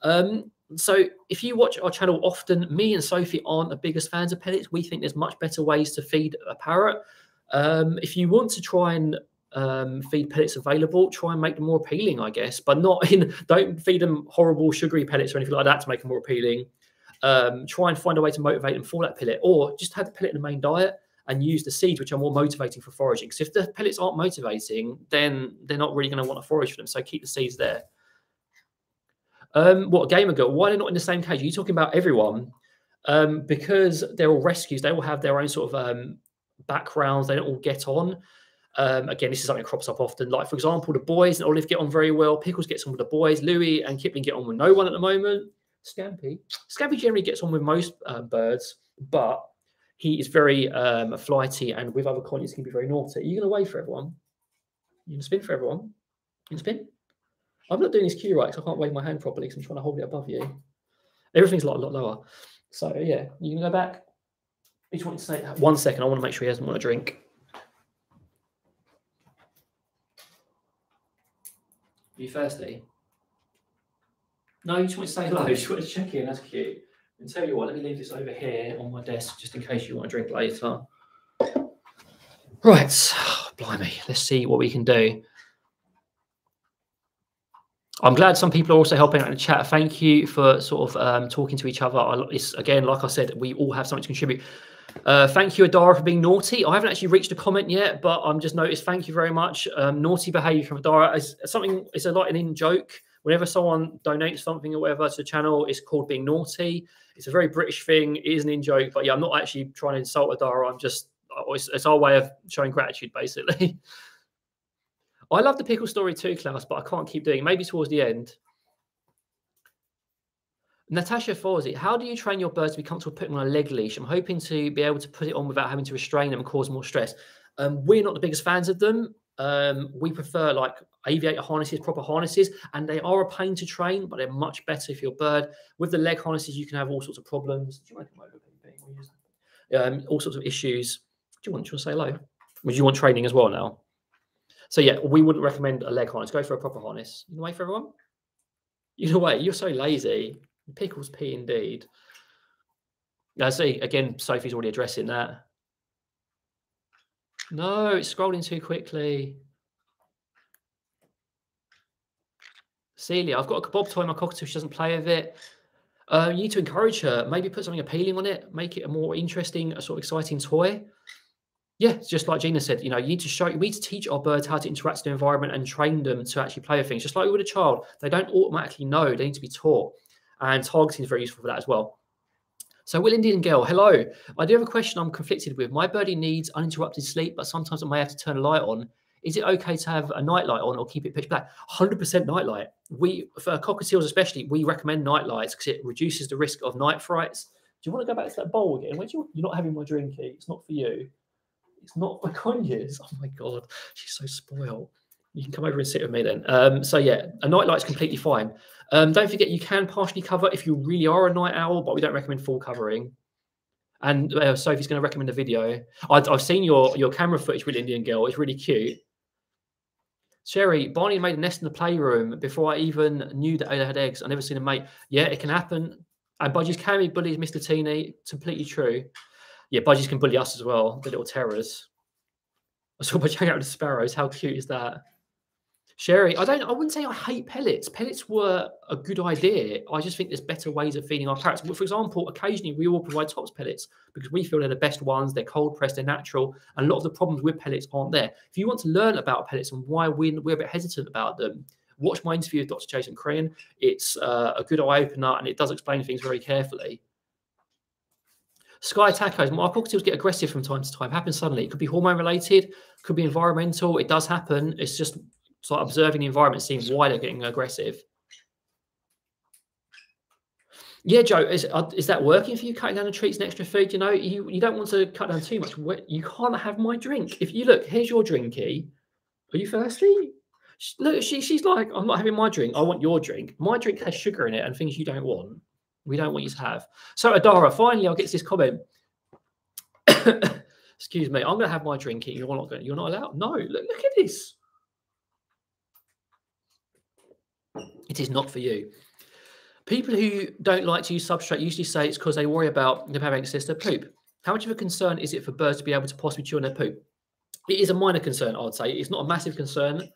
Um, so if you watch our channel often, me and Sophie aren't the biggest fans of pellets. We think there's much better ways to feed a parrot. Um, if you want to try and um, feed pellets available, try and make them more appealing, I guess, but not in, don't feed them horrible sugary pellets or anything like that to make them more appealing. Um, try and find a way to motivate them for that pellet, or just have the pellet in the main diet and use the seeds, which are more motivating for foraging. Because if the pellets aren't motivating, then they're not really going to want to forage for them. So keep the seeds there. Um, what gamer girl? Why are they're not in the same cage? Are you talking about everyone? Um, because they're all rescues. They all have their own sort of um, backgrounds. They don't all get on. Um, again, this is something that crops up often. Like, for example, the boys and Olive get on very well. Pickles gets on with the boys. Louis and Kipling get on with no one at the moment. Scampy. Scampy generally gets on with most uh, birds, but he is very um, flighty and with other colonies can be very naughty. Are you going to wave for everyone? You going to spin for everyone? You going to spin? I'm not doing this cue right because I can't wave my hand properly because I'm trying to hold it above you. Everything's a lot, a lot lower. So, yeah, you can go back. I just want to say one second. I want to make sure he doesn't want to drink. Are you thirsty? No, you just want to say hello. You just want to check in. That's cute. And tell you what, let me leave this over here on my desk just in case you want to drink later. Right, blimey, let's see what we can do. I'm glad some people are also helping out in the chat. Thank you for sort of um, talking to each other. It's again, like I said, we all have something to contribute. Uh, thank you, Adara, for being naughty. I haven't actually reached a comment yet, but I'm just noticed. Thank you very much. Um, naughty behaviour from Adara is something. It's a like an in joke. Whenever someone donates something or whatever to the channel, it's called being naughty. It's a very British thing. It is an in joke, but yeah, I'm not actually trying to insult Adara. I'm just it's, it's our way of showing gratitude, basically. I love the pickle story too, Klaus, but I can't keep doing it. Maybe towards the end. Natasha Fawzi, how do you train your birds to be comfortable putting on a leg leash? I'm hoping to be able to put it on without having to restrain them and cause more stress. Um, we're not the biggest fans of them. Um, we prefer like aviator harnesses, proper harnesses, and they are a pain to train, but they're much better if you're bird. With the leg harnesses, you can have all sorts of problems. Um, all sorts of issues. Do you want to say hello? Would you want training as well now? So yeah, we wouldn't recommend a leg harness. Go for a proper harness. You know wait for everyone? You know wait, you're so lazy. Pickles P indeed. I see. Again, Sophie's already addressing that. No, it's scrolling too quickly. Celia, I've got a bob toy in my cockatoo. She doesn't play with it. Uh, you need to encourage her. Maybe put something appealing on it. Make it a more interesting, a sort of exciting toy. Yeah, just like Gina said, you know, you need to show, we need to teach our birds how to interact with the environment and train them to actually play with things. Just like with a child, they don't automatically know; they need to be taught. And targeting is very useful for that as well. So, Will Indian Girl, hello. I do have a question I'm conflicted with. My birdie needs uninterrupted sleep, but sometimes I may have to turn a light on. Is it okay to have a night light on or keep it pitch black? 100% night light. We, for cockatiels especially, we recommend night lights because it reduces the risk of night frights. Do you want to go back to that bowl again? When you, you're not having my drinky. It's not for you. It's not for conures. Oh my God. She's so spoiled. You can come over and sit with me then. Um, so yeah, a night light's completely fine. Um, don't forget you can partially cover if you really are a night owl, but we don't recommend full covering. And uh, Sophie's going to recommend a video. I, have seen your your camera footage with Indian Girl. It's really cute. Sherry, Barney made a nest in the playroom before I even knew that they had eggs. I never seen a mate. Yeah, it can happen. And budgies can be bullied, Mr. Teeny. Completely true. Yeah, budgies can bully us as well, the little terrors. I saw Budgie hang out with the sparrows. How cute is that? Sherry, I don't. I wouldn't say I hate pellets. Pellets were a good idea. I just think there's better ways of feeding our parrots. For example, occasionally we all provide TOP's pellets because we feel they're the best ones. They're cold pressed, they're natural, and a lot of the problems with pellets aren't there. If you want to learn about pellets and why we, we're a bit hesitant about them, watch my interview with Dr. Jason Crean. It's uh, a good eye opener and it does explain things very carefully. Sky tacos, my cockatiels get aggressive from time to time. Happens suddenly. It could be hormone related, could be environmental. It does happen. It's just so observing the environment, seeing why they're getting aggressive. Yeah, Joe, is, uh, is that working for you? Cutting down the treats and extra food. You know, you, you don't want to cut down too much. You can't have my drink. If you look, here's your drinky. Are you thirsty? Look, she, she's like, I'm not having my drink. I want your drink. My drink has sugar in it and things you don't want. We don't want you to have. So, Adara, finally, I'll get to this comment. Excuse me. I'm going to have my drink. You're not going. You're not allowed. No. Look, look at this. It is not for you. People who don't like to use substrate usually say it's because they worry about them having to poop. How much of a concern is it for birds to be able to possibly chew on their poop? It is a minor concern, I would say. It's not a massive concern.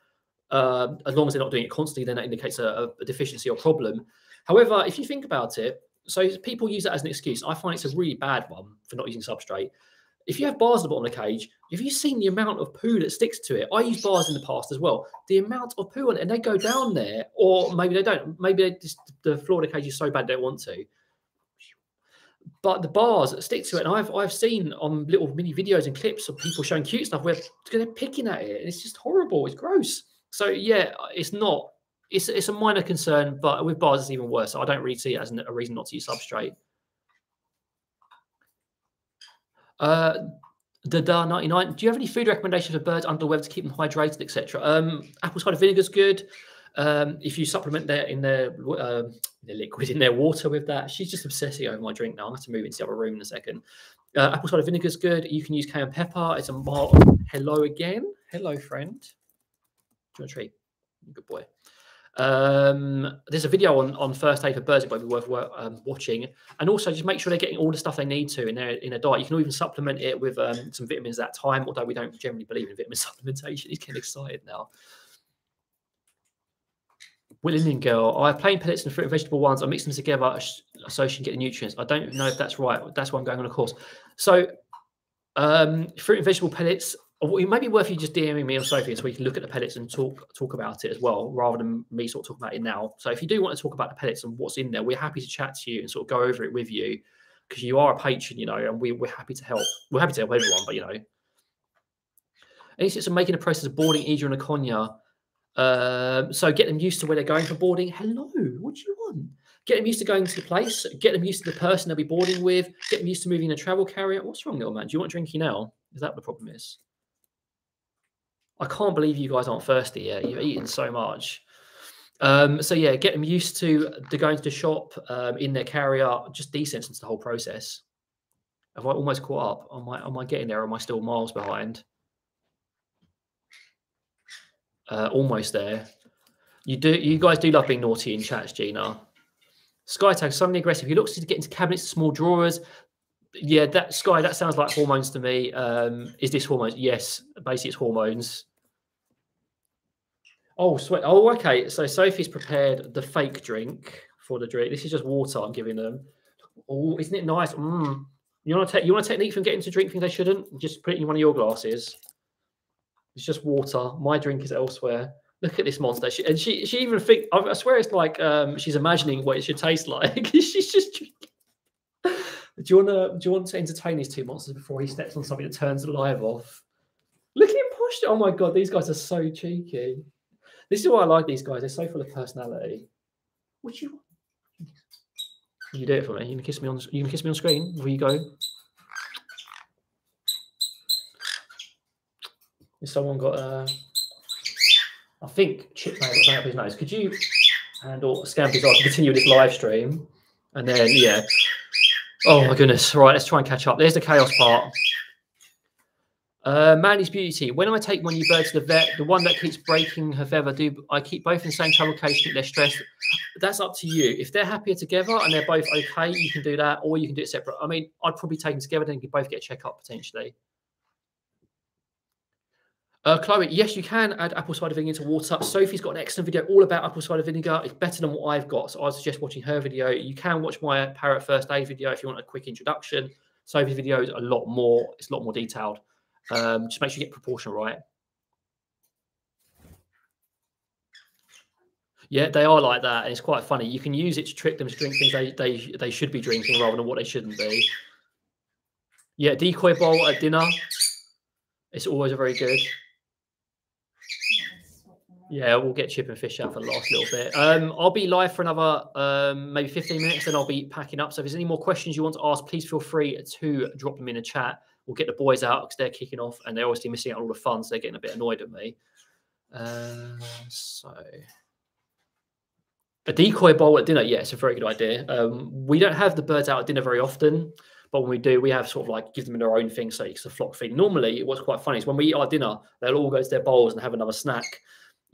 Uh, as long as they're not doing it constantly, then that indicates a, a deficiency or problem. However, if you think about it, so people use that as an excuse. I find it's a really bad one for not using substrate if you have bars at the bottom of the cage, have you seen the amount of poo that sticks to it? I used bars in the past as well. The amount of poo on it, and they go down there, or maybe they don't. Maybe just, the floor of the cage is so bad they don't want to. But the bars that stick to it, and I've I've seen on little mini videos and clips of people showing cute stuff where they're picking at it, and it's just horrible. It's gross. So yeah, it's not. It's it's a minor concern, but with bars it's even worse. I don't really see it as a reason not to use substrate. Uh, the Dar 99. Do you have any food recommendations for birds under the weather to keep them hydrated, etc.? Um, apple cider vinegar is good. Um, if you supplement their in their uh, their liquid in their water with that, she's just obsessing over my drink now. I have to move into the other room in a second. Uh, apple cider vinegar is good. You can use cayenne pepper. It's a mild. Hello again. Hello, friend. Do you want a treat? Good boy. Um, there's a video on, on first aid for birds it might be worth um, watching, and also just make sure they're getting all the stuff they need to in their in a diet. You can even supplement it with um, some vitamins at that time, although we don't generally believe in vitamin supplementation. He's getting excited now. Will Indian girl, I have plain pellets and fruit and vegetable ones. I mix them together so she can get the nutrients. I don't know if that's right. That's why I'm going on a course. So, um, fruit and vegetable pellets it might be worth you just DMing me or Sophie so we can look at the pellets and talk talk about it as well, rather than me sort of talking about it now. So if you do want to talk about the pellets and what's in there, we're happy to chat to you and sort of go over it with you because you are a patron, you know, and we, we're happy to help. We're happy to help everyone, but you know. Any tips on making the process of boarding Idra and a conure? Um, so get them used to where they're going for boarding. Hello, what do you want? Get them used to going to the place. Get them used to the person they'll be boarding with. Get them used to moving a travel carrier. What's wrong, little man? Do you want drinking now? Is that what the problem is? I can't believe you guys aren't thirsty yet. You've eaten so much. Um, so yeah, get them used to the going to the shop um, in their carrier, just desensitize the whole process. Have I almost caught up? Am I am I getting there? Am I still miles behind? Uh, almost there. You do you guys do love being naughty in chats, Gina. Skytag, suddenly aggressive. He looks to get into cabinets, small drawers. Yeah, that Sky, that sounds like hormones to me. Um, is this hormones? Yes, basically it's hormones. Oh, sweet. Oh, okay. So Sophie's prepared the fake drink for the drink. This is just water I'm giving them. Oh, isn't it nice? Mm. You want to take you want a technique from getting to drink things they shouldn't? Just put it in one of your glasses. It's just water. My drink is elsewhere. Look at this monster. She, and she she even think I swear it's like um, she's imagining what it should taste like. she's just. Do you want to do you want to entertain these two monsters before he steps on something that turns the live off? Look at him push. Oh my god, these guys are so cheeky. This is why I like these guys. They're so full of personality. Would you? You do it for me. You can kiss me on. You can kiss me on screen. Before you go. Has someone got a? I think Chip may have got up his nose. Could you handle Scampy's off? Continue this live stream, and then yeah. Oh my goodness! Right, let's try and catch up. There's the chaos part. Uh, Mandy's Beauty. When I take my new bird to the vet, the one that keeps breaking her feather, do I keep both in the same travel cage, keep their stress? That's up to you. If they're happier together and they're both okay, you can do that, or you can do it separate. I mean, I'd probably take them together, then you can both get a checkup potentially. Uh, Chloe, yes, you can add apple cider vinegar to water. Sophie's got an excellent video all about apple cider vinegar. It's better than what I've got. So I suggest watching her video. You can watch my parrot first aid video if you want a quick introduction. Sophie's video is a lot more, it's a lot more detailed. Um, just make sure you get proportion right. Yeah, they are like that, and it's quite funny. You can use it to trick them to drink things they they they should be drinking rather than what they shouldn't be. Yeah, decoy bowl at dinner. It's always a very good. Yeah, we'll get chip and fish out for the last little bit. Um, I'll be live for another um, maybe 15 minutes, then I'll be packing up. So if there's any more questions you want to ask, please feel free to drop them in the chat we'll get the boys out because they're kicking off and they're obviously missing out on all the fun, so they're getting a bit annoyed at me. Uh, so a decoy bowl at dinner, yeah, it's a very good idea. Um, we don't have the birds out at dinner very often, but when we do, we have sort of like give them their own thing, so it's a flock feed. Normally, what's quite funny is when we eat our dinner, they'll all go to their bowls and have another snack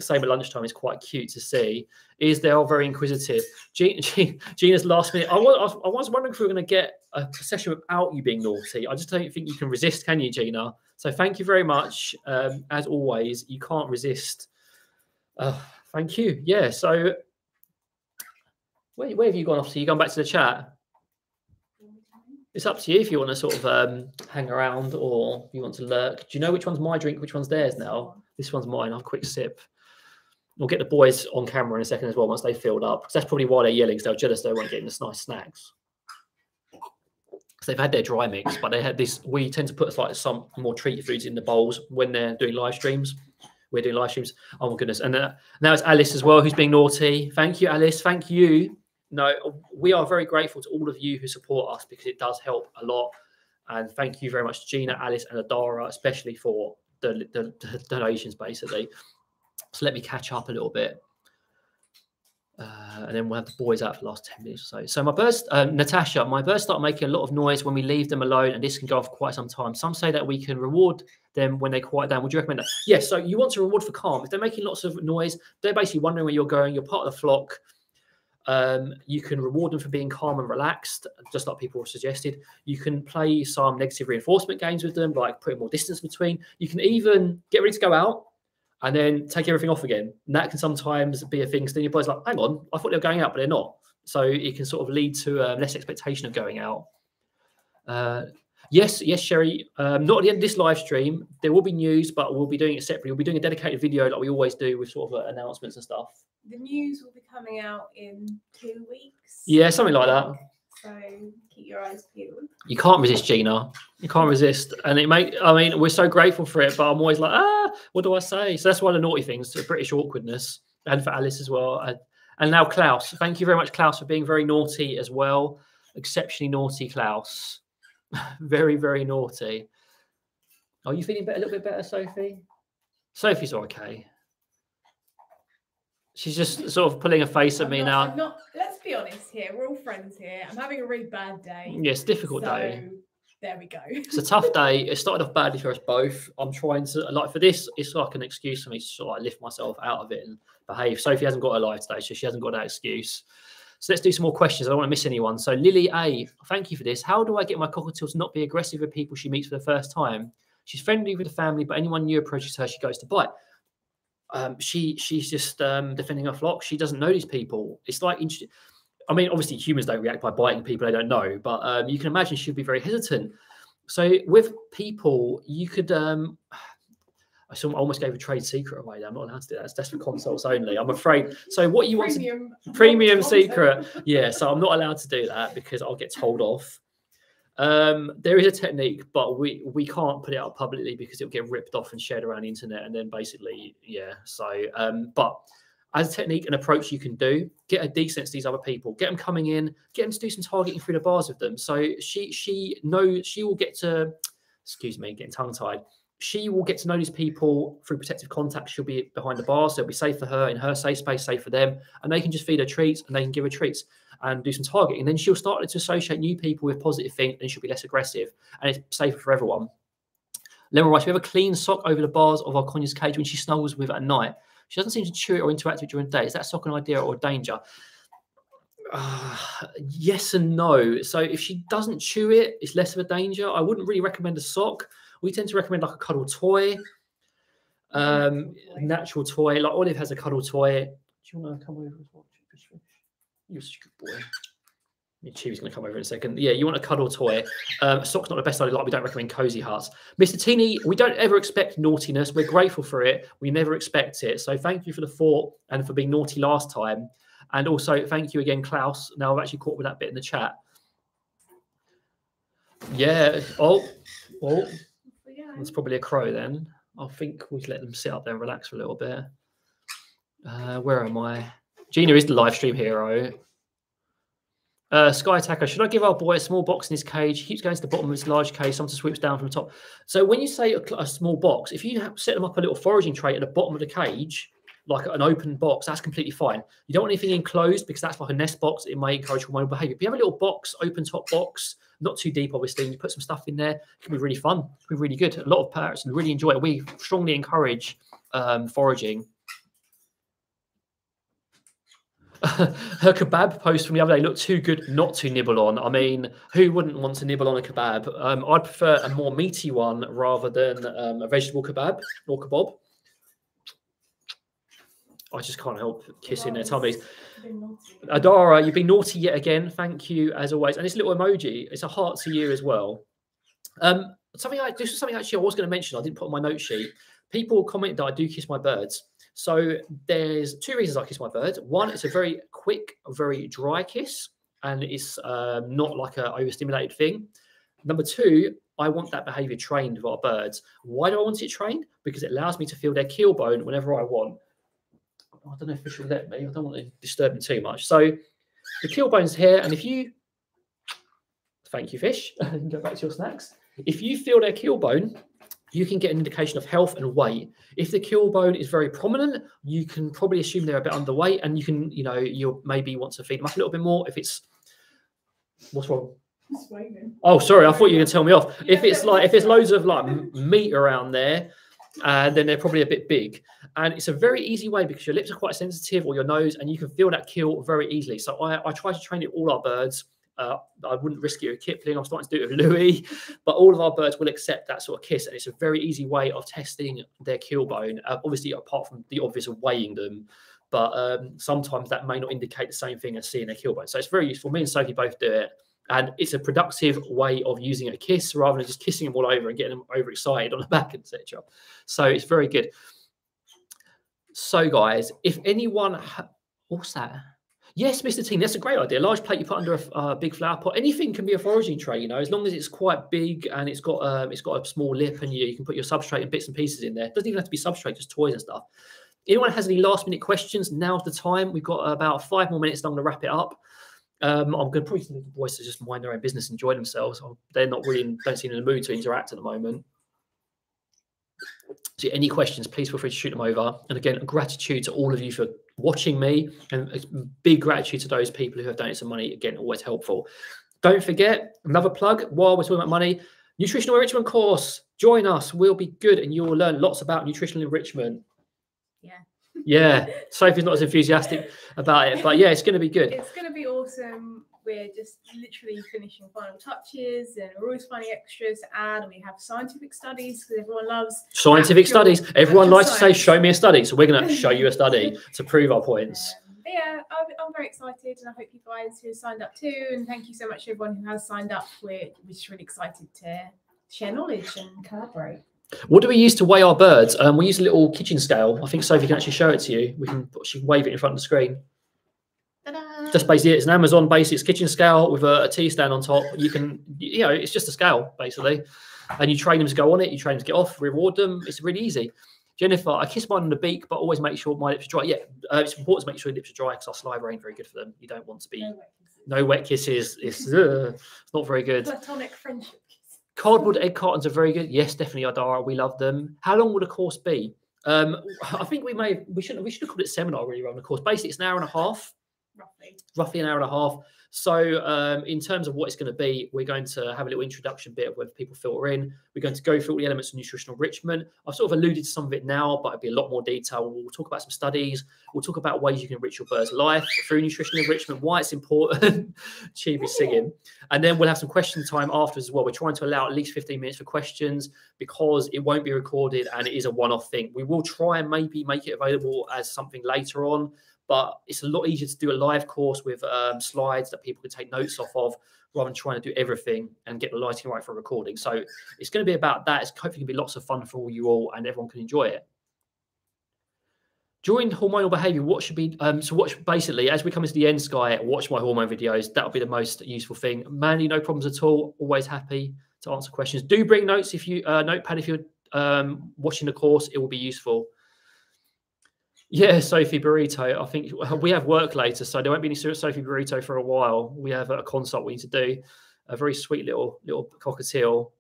same at lunchtime is quite cute to see is they are very inquisitive gina's last minute I was, I was wondering if we were going to get a session without you being naughty i just don't think you can resist can you gina so thank you very much um, as always you can't resist uh, thank you yeah so where, where have you gone off to you gone back to the chat it's up to you if you want to sort of um, hang around or you want to lurk. Do you know which one's my drink, which one's theirs now? This one's mine. I'll quick sip. We'll get the boys on camera in a second as well once they filled up. Because that's probably why they're yelling. Because they're jealous they weren't getting this nice snacks. Because they've had their dry mix, but they had this. We tend to put like some more treated foods in the bowls when they're doing live streams. We're doing live streams. Oh my goodness! And uh, now it's Alice as well who's being naughty. Thank you, Alice. Thank you. No, we are very grateful to all of you who support us because it does help a lot. And thank you very much Gina, Alice, and Adara, especially for the, the, the donations, basically. So let me catch up a little bit. Uh, and then we'll have the boys out for the last 10 minutes or so. So my birds, uh, Natasha, my birds start making a lot of noise when we leave them alone, and this can go off quite some time. Some say that we can reward them when they quiet down. Would you recommend that? Yes. So you want to reward for calm. If they're making lots of noise, they're basically wondering where you're going. You're part of the flock. Um, you can reward them for being calm and relaxed, just like people have suggested. You can play some negative reinforcement games with them, like putting more distance between. You can even get ready to go out and then take everything off again. And that can sometimes be a thing. So then your body's like, hang on, I thought they were going out, but they're not. So it can sort of lead to uh, less expectation of going out. Uh, yes, yes, Sherry. Um, not at the end of this live stream. There will be news, but we'll be doing it separately. We'll be doing a dedicated video like we always do with sort of uh, announcements and stuff. The news will be coming out in two weeks. Yeah, something like that. So keep your eyes peeled. You can't resist Gina. You can't resist, and it make. I mean, we're so grateful for it, but I'm always like, ah, what do I say? So that's one of the naughty things, the British awkwardness, and for Alice as well. And, and now Klaus. Thank you very much, Klaus, for being very naughty as well. Exceptionally naughty, Klaus. very, very naughty. Are you feeling a little bit better, Sophie? Sophie's okay. She's just sort of pulling a face at I'm me not- now. I'm not, let's be honest here. We're all friends here. I'm having a really bad day. Yes, difficult so, day. There we go. It's a tough day. It started off badly for us both. I'm trying to like for this. It's like an excuse for me to sort of like lift myself out of it and behave. Sophie hasn't got her life today, so she hasn't got that excuse. So let's do some more questions. I don't want to miss anyone. So Lily A, thank you for this. How do I get my cockatiel to not be aggressive with people she meets for the first time? She's friendly with the family, but anyone new approaches her, she goes to bite. Um, she she's just um, defending her flock. She doesn't know these people. It's like I mean, obviously humans don't react by biting people they don't know, but um, you can imagine she'd be very hesitant. So with people, you could. Um, I almost gave a trade secret away. There. I'm not allowed to do that. It's for consults only. I'm afraid. So what you want to Premium, premium secret. yeah, so I'm not allowed to do that because I'll get told off. Um, there is a technique, but we we can't put it out publicly because it'll get ripped off and shared around the internet, and then basically, yeah. So, um, but as a technique and approach you can do, get a decent to these other people, get them coming in, get them to do some targeting through the bars with them. So she she knows she will get to, excuse me, getting tongue tied. She will get to know these people through protective contact. She'll be behind the bar, So it'll be safe for her in her safe space, safe for them, and they can just feed her treats and they can give her treats and do some targeting. Then she'll start to associate new people with positive things and she'll be less aggressive and it's safer for everyone. Lemon Rice, we have a clean sock over the bars of our conure's cage when she snuggles with it at night. She doesn't seem to chew it or interact with it during the day. Is that sock an idea or a danger? Uh, yes and no. So if she doesn't chew it, it's less of a danger. I wouldn't really recommend a sock. We tend to recommend like a cuddle toy, um, natural toy. Like Olive has a cuddle toy. Do you want to come over as well? You're such a good boy. Me Chewie's going to come over in a second. Yeah, you want a cuddle toy. Um, sock's not the best idea. Like we don't recommend cozy hearts. Mr. Teeny, we don't ever expect naughtiness. We're grateful for it. We never expect it. So thank you for the thought and for being naughty last time. And also thank you again, Klaus. Now I've actually caught with that bit in the chat. Yeah. Oh, oh, that's probably a crow then. I think we let them sit up there and relax for a little bit. Uh, where am I? Gina is the live stream hero. Uh, Sky Attacker, should I give our boy a small box in his cage? He keeps going to the bottom of his large cage, sometimes swoops down from the top. So when you say a, a small box, if you set them up a little foraging tray at the bottom of the cage, like an open box, that's completely fine. You don't want anything enclosed because that's like a nest box. It may encourage hormonal behavior. If you have a little box, open top box, not too deep, obviously, and you put some stuff in there, it can be really fun. It can be really good. A lot of parents really enjoy it. We strongly encourage um, foraging. Her kebab post from the other day looked too good not to nibble on. I mean, who wouldn't want to nibble on a kebab? Um, I'd prefer a more meaty one rather than um, a vegetable kebab or kebab. I just can't help kissing their tummies. Adara, you've been naughty yet again. Thank you as always. And this little emoji, it's a heart to you as well. Um, something I this is something actually I was going to mention. I didn't put on my note sheet. People comment that I do kiss my birds. So there's two reasons I kiss my birds. One, it's a very quick, very dry kiss, and it's um, not like a overstimulated thing. Number two, I want that behavior trained with our birds. Why do I want it trained? Because it allows me to feel their keel bone whenever I want. I don't know if Fish will let me. I don't want to disturb them too much. So the keel bone's here, and if you thank you, Fish, go back to your snacks. If you feel their keel bone, you can get an indication of health and weight. If the keel bone is very prominent, you can probably assume they're a bit underweight, and you can, you know, you'll maybe want to feed them up a little bit more. If it's what's wrong? Oh, sorry, I thought you were going to tell me off. If it's like if there's loads of like meat around there, uh, then they're probably a bit big. And it's a very easy way because your lips are quite sensitive or your nose, and you can feel that keel very easily. So I, I try to train it all our birds. Uh, I wouldn't risk it with Kipling. I'm starting to do it with Louis, but all of our birds will accept that sort of kiss, and it's a very easy way of testing their keel bone. Uh, obviously, apart from the obvious of weighing them, but um, sometimes that may not indicate the same thing as seeing a keel bone. So it's very useful. Me and Sophie both do it, and it's a productive way of using a kiss rather than just kissing them all over and getting them overexcited on the back, etc. So it's very good. So, guys, if anyone, ha- what's that? Yes, Mr. Team, that's a great idea. large plate you put under a uh, big flower pot. Anything can be a foraging tray, you know, as long as it's quite big and it's got um, it's got a small lip and you, you can put your substrate and bits and pieces in there. It doesn't even have to be substrate, just toys and stuff. Anyone has any last minute questions? Now's the time. We've got about five more minutes. And I'm going to wrap it up. Um, I'm going to probably leave the boys to just mind their own business, enjoy themselves. They're not really, don't seem in the mood to interact at the moment. So any questions, please feel free to shoot them over. And again, a gratitude to all of you for watching me, and big gratitude to those people who have donated some money. Again, always helpful. Don't forget another plug while we're talking about money. Nutritional enrichment course. Join us. We'll be good, and you will learn lots about nutritional enrichment. Yeah. Yeah, Sophie's not as enthusiastic about it, but yeah, it's going to be good. It's going to be awesome. We're just literally finishing final touches and we're always finding extras to add. And we have scientific studies because everyone loves Scientific actual- studies. Everyone likes to say, "Show me a study," so we're going to show you a study to prove our points. Um, yeah, I'm, I'm very excited, and I hope you guys who signed up too. And thank you so much to everyone who has signed up. We're, we're just really excited to share knowledge and collaborate. What do we use to weigh our birds? Um, we use a little kitchen scale. I think Sophie can actually show it to you. We can she can wave it in front of the screen. Just basically, it's an Amazon basics kitchen scale with a, a tea stand on top. You can, you know, it's just a scale basically, and you train them to go on it. You train them to get off, reward them. It's really easy. Jennifer, I kiss mine on the beak, but always make sure my lips are dry. Yeah, uh, it's important to make sure your lips are dry because our saliva ain't very good for them. You don't want to be No way. no wet kisses. It's, uh, it's not very good. Platonic friendship. Cardboard egg cartons are very good. Yes, definitely, Adara. We love them. How long will the course be? Um, I think we may we should we should have called it seminar really around the course. Basically, it's an hour and a half, Roughly. roughly an hour and a half. So, um, in terms of what it's going to be, we're going to have a little introduction bit where people filter in. We're going to go through all the elements of nutritional enrichment. I've sort of alluded to some of it now, but it'll be a lot more detail. We'll talk about some studies. We'll talk about ways you can enrich your bird's life through nutritional enrichment, why it's important. Chibi singing. And then we'll have some question time afterwards as well. We're trying to allow at least 15 minutes for questions because it won't be recorded and it is a one off thing. We will try and maybe make it available as something later on, but it's a lot easier to do a live course with um, slides that people can take notes off of rather than trying to do everything and get the lighting right for recording. So it's going to be about that. It's hopefully going to be lots of fun for all you all and everyone can enjoy it. During hormonal behavior, what should be um, so? Watch basically as we come into the end, Sky. Watch my hormone videos. That'll be the most useful thing. Manly, no problems at all. Always happy to answer questions. Do bring notes if you uh, notepad if you're um, watching the course. It will be useful. Yeah, Sophie Burrito. I think we have work later, so there won't be any Sophie Burrito for a while. We have a consult we need to do. A very sweet little little cockatiel.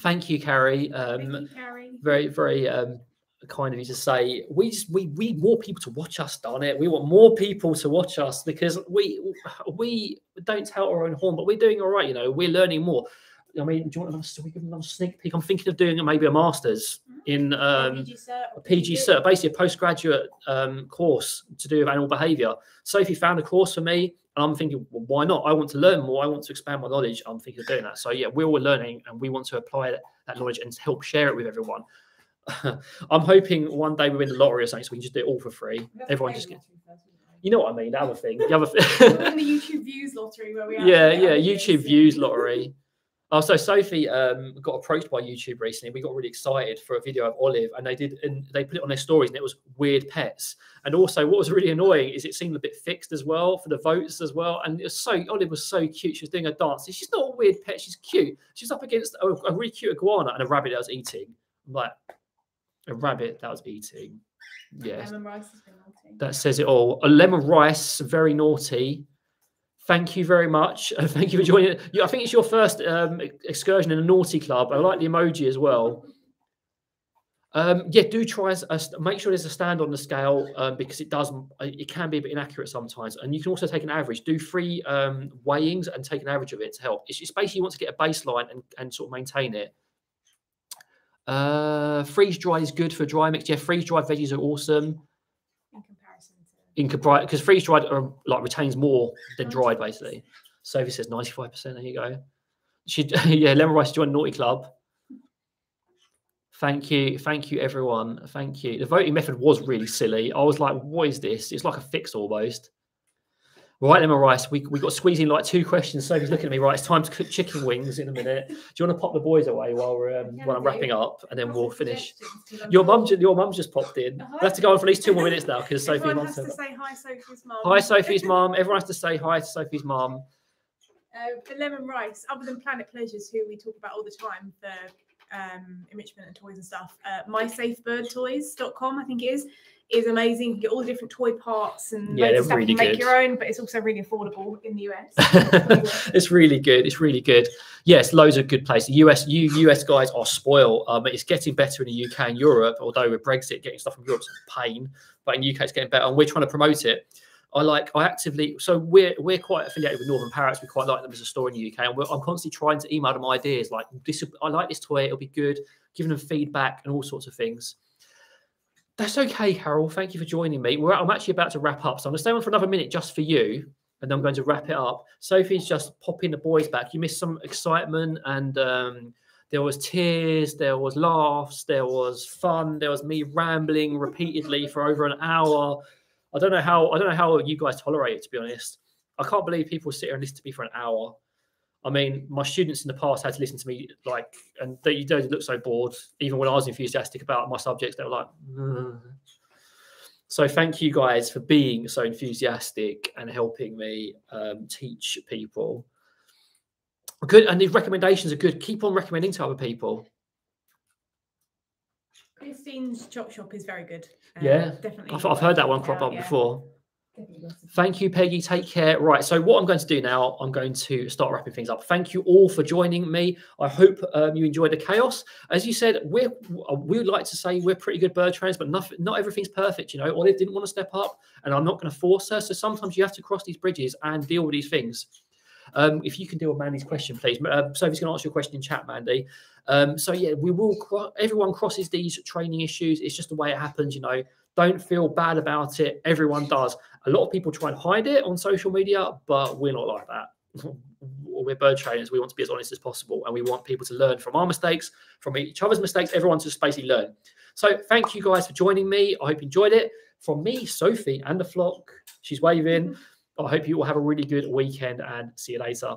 Thank you, Carrie. Um, Thank you, Carrie. very very um kind of you to say we just we we need more people to watch us darn it we want more people to watch us because we we don't tell our own horn but we're doing all right you know we're learning more i mean do you want another, so we give another sneak peek i'm thinking of doing maybe a master's in um PG cert, a PG cert, basically a postgraduate um, course to do with animal behaviour. Sophie found a course for me, and I'm thinking, well, why not? I want to learn more. I want to expand my knowledge. I'm thinking of doing that. So yeah, we're all learning, and we want to apply that, that knowledge and help share it with everyone. I'm hoping one day we win the lottery or something, so we can just do it all for free. We have to Everyone just the get, lottery first, wouldn't you know what I mean? The other thing, the other thing. in the YouTube views lottery where we yeah, yeah, YouTube views lottery. Oh, so Sophie um, got approached by YouTube recently. We got really excited for a video of Olive, and they did, and they put it on their stories, and it was weird pets. And also, what was really annoying is it seemed a bit fixed as well for the votes as well. And it was so Olive was so cute. She was doing a dance. She's not a weird pet. She's cute. She's up against a, a really cute iguana and a rabbit that was eating. Like a rabbit that was eating. Yes, Lemon rice has been naughty. that says it all. A lemon rice, very naughty. Thank you very much. Uh, Thank you for joining. I think it's your first um, excursion in a naughty club. I like the emoji as well. Um, yeah, do try a, make sure there's a stand on the scale um, because it does it can be a bit inaccurate sometimes. And you can also take an average. Do three um, weighings and take an average of it to help. It's, it's basically you want to get a baseline and, and sort of maintain it. Uh, freeze dry is good for dry mix. Yeah, freeze dried veggies are awesome to. because freeze dried are um, like retains more than dried basically. Sophie says ninety five percent. There you go. She yeah, lemon rice joined naughty club. Thank you, thank you everyone. Thank you. The voting method was really silly. I was like, what is this? It's like a fix almost. Right, lemon rice. We we got squeezing like two questions. Sophie's looking at me. Right, it's time to cook chicken wings in a minute. Do you want to pop the boys away while we're um, Yeah, while I'm do. wrapping up, and then we'll finish. suggestions, 'cause I'm Your mum, your mum's just popped in. Uh, We have to go on for at least two more minutes now because Sophie Everyone wants has to. say hi, Sophie's mum. Hi, Sophie's mum. Everyone has to say hi to Sophie's mum. Uh, the lemon rice, other than Planet Pleasures, who we talk about all the time for um, enrichment and toys and stuff, uh, mysafebirdtoys.com, I think it is. Is amazing. You get all the different toy parts and Yeah, loads they're of stuff. really you make good. your own, but it's also really affordable in the US. it's really good. It's really good. Yes, loads of good places. US, you US guys are spoiled. Um, it's getting better in the UK and Europe. Although with Brexit, getting stuff from Europe's a pain, but in the UK it's getting better, and we're trying to promote it. I like. I actively. So we're we're quite affiliated with Northern Parrots. We quite like them as a store in the UK, and we're, I'm constantly trying to email them ideas like this. I like this toy. It'll be good. Giving them feedback and all sorts of things. That's okay, Harold. Thank you for joining me. We're, I'm actually about to wrap up, so I'm going to stay on for another minute just for you, and then I'm going to wrap it up. Sophie's just popping the boys back. You missed some excitement, and um, there was tears, there was laughs, there was fun, there was me rambling repeatedly for over an hour. I don't know how I don't know how you guys tolerate it. To be honest, I can't believe people sit here and listen to me for an hour. I mean, my students in the past had to listen to me like, and they don't look so bored. Even when I was enthusiastic about my subjects, they were like. "Ugh." So thank you guys for being so enthusiastic and helping me um, teach people. Good, and these recommendations are good. Keep on recommending to other people. Christine's Chop Shop is very good. Uh, Yeah, definitely. I've, I've heard that one crop up yeah. before. Thank you, Peggy. Take care. Right. So, what I'm going to do now, I'm going to start wrapping things up. Thank you all for joining me. I hope um, you enjoyed the chaos. As you said, we're we would like to say we're pretty good bird trainers, but not, not everything's perfect. You know, Olive didn't want to step up, and I'm not going to force her. So sometimes you have to cross these bridges and deal with these things. Um, if you can deal with Mandy's question, please. Uh, Sophie's going to answer your question in chat, Mandy. Um, so yeah, we will. Cro- everyone crosses these training issues. It's just the way it happens. You know, don't feel bad about it. Everyone does. A lot of people try and hide it on social media, but we're not like that. we're bird trainers. We want to be as honest as possible, and we want people to learn from our mistakes, from each other's mistakes. Everyone to just basically learn. So thank you guys for joining me. I hope you enjoyed it. From me, Sophie, and the flock. She's waving. Mm-hmm. I hope you all have a really good weekend and see you later.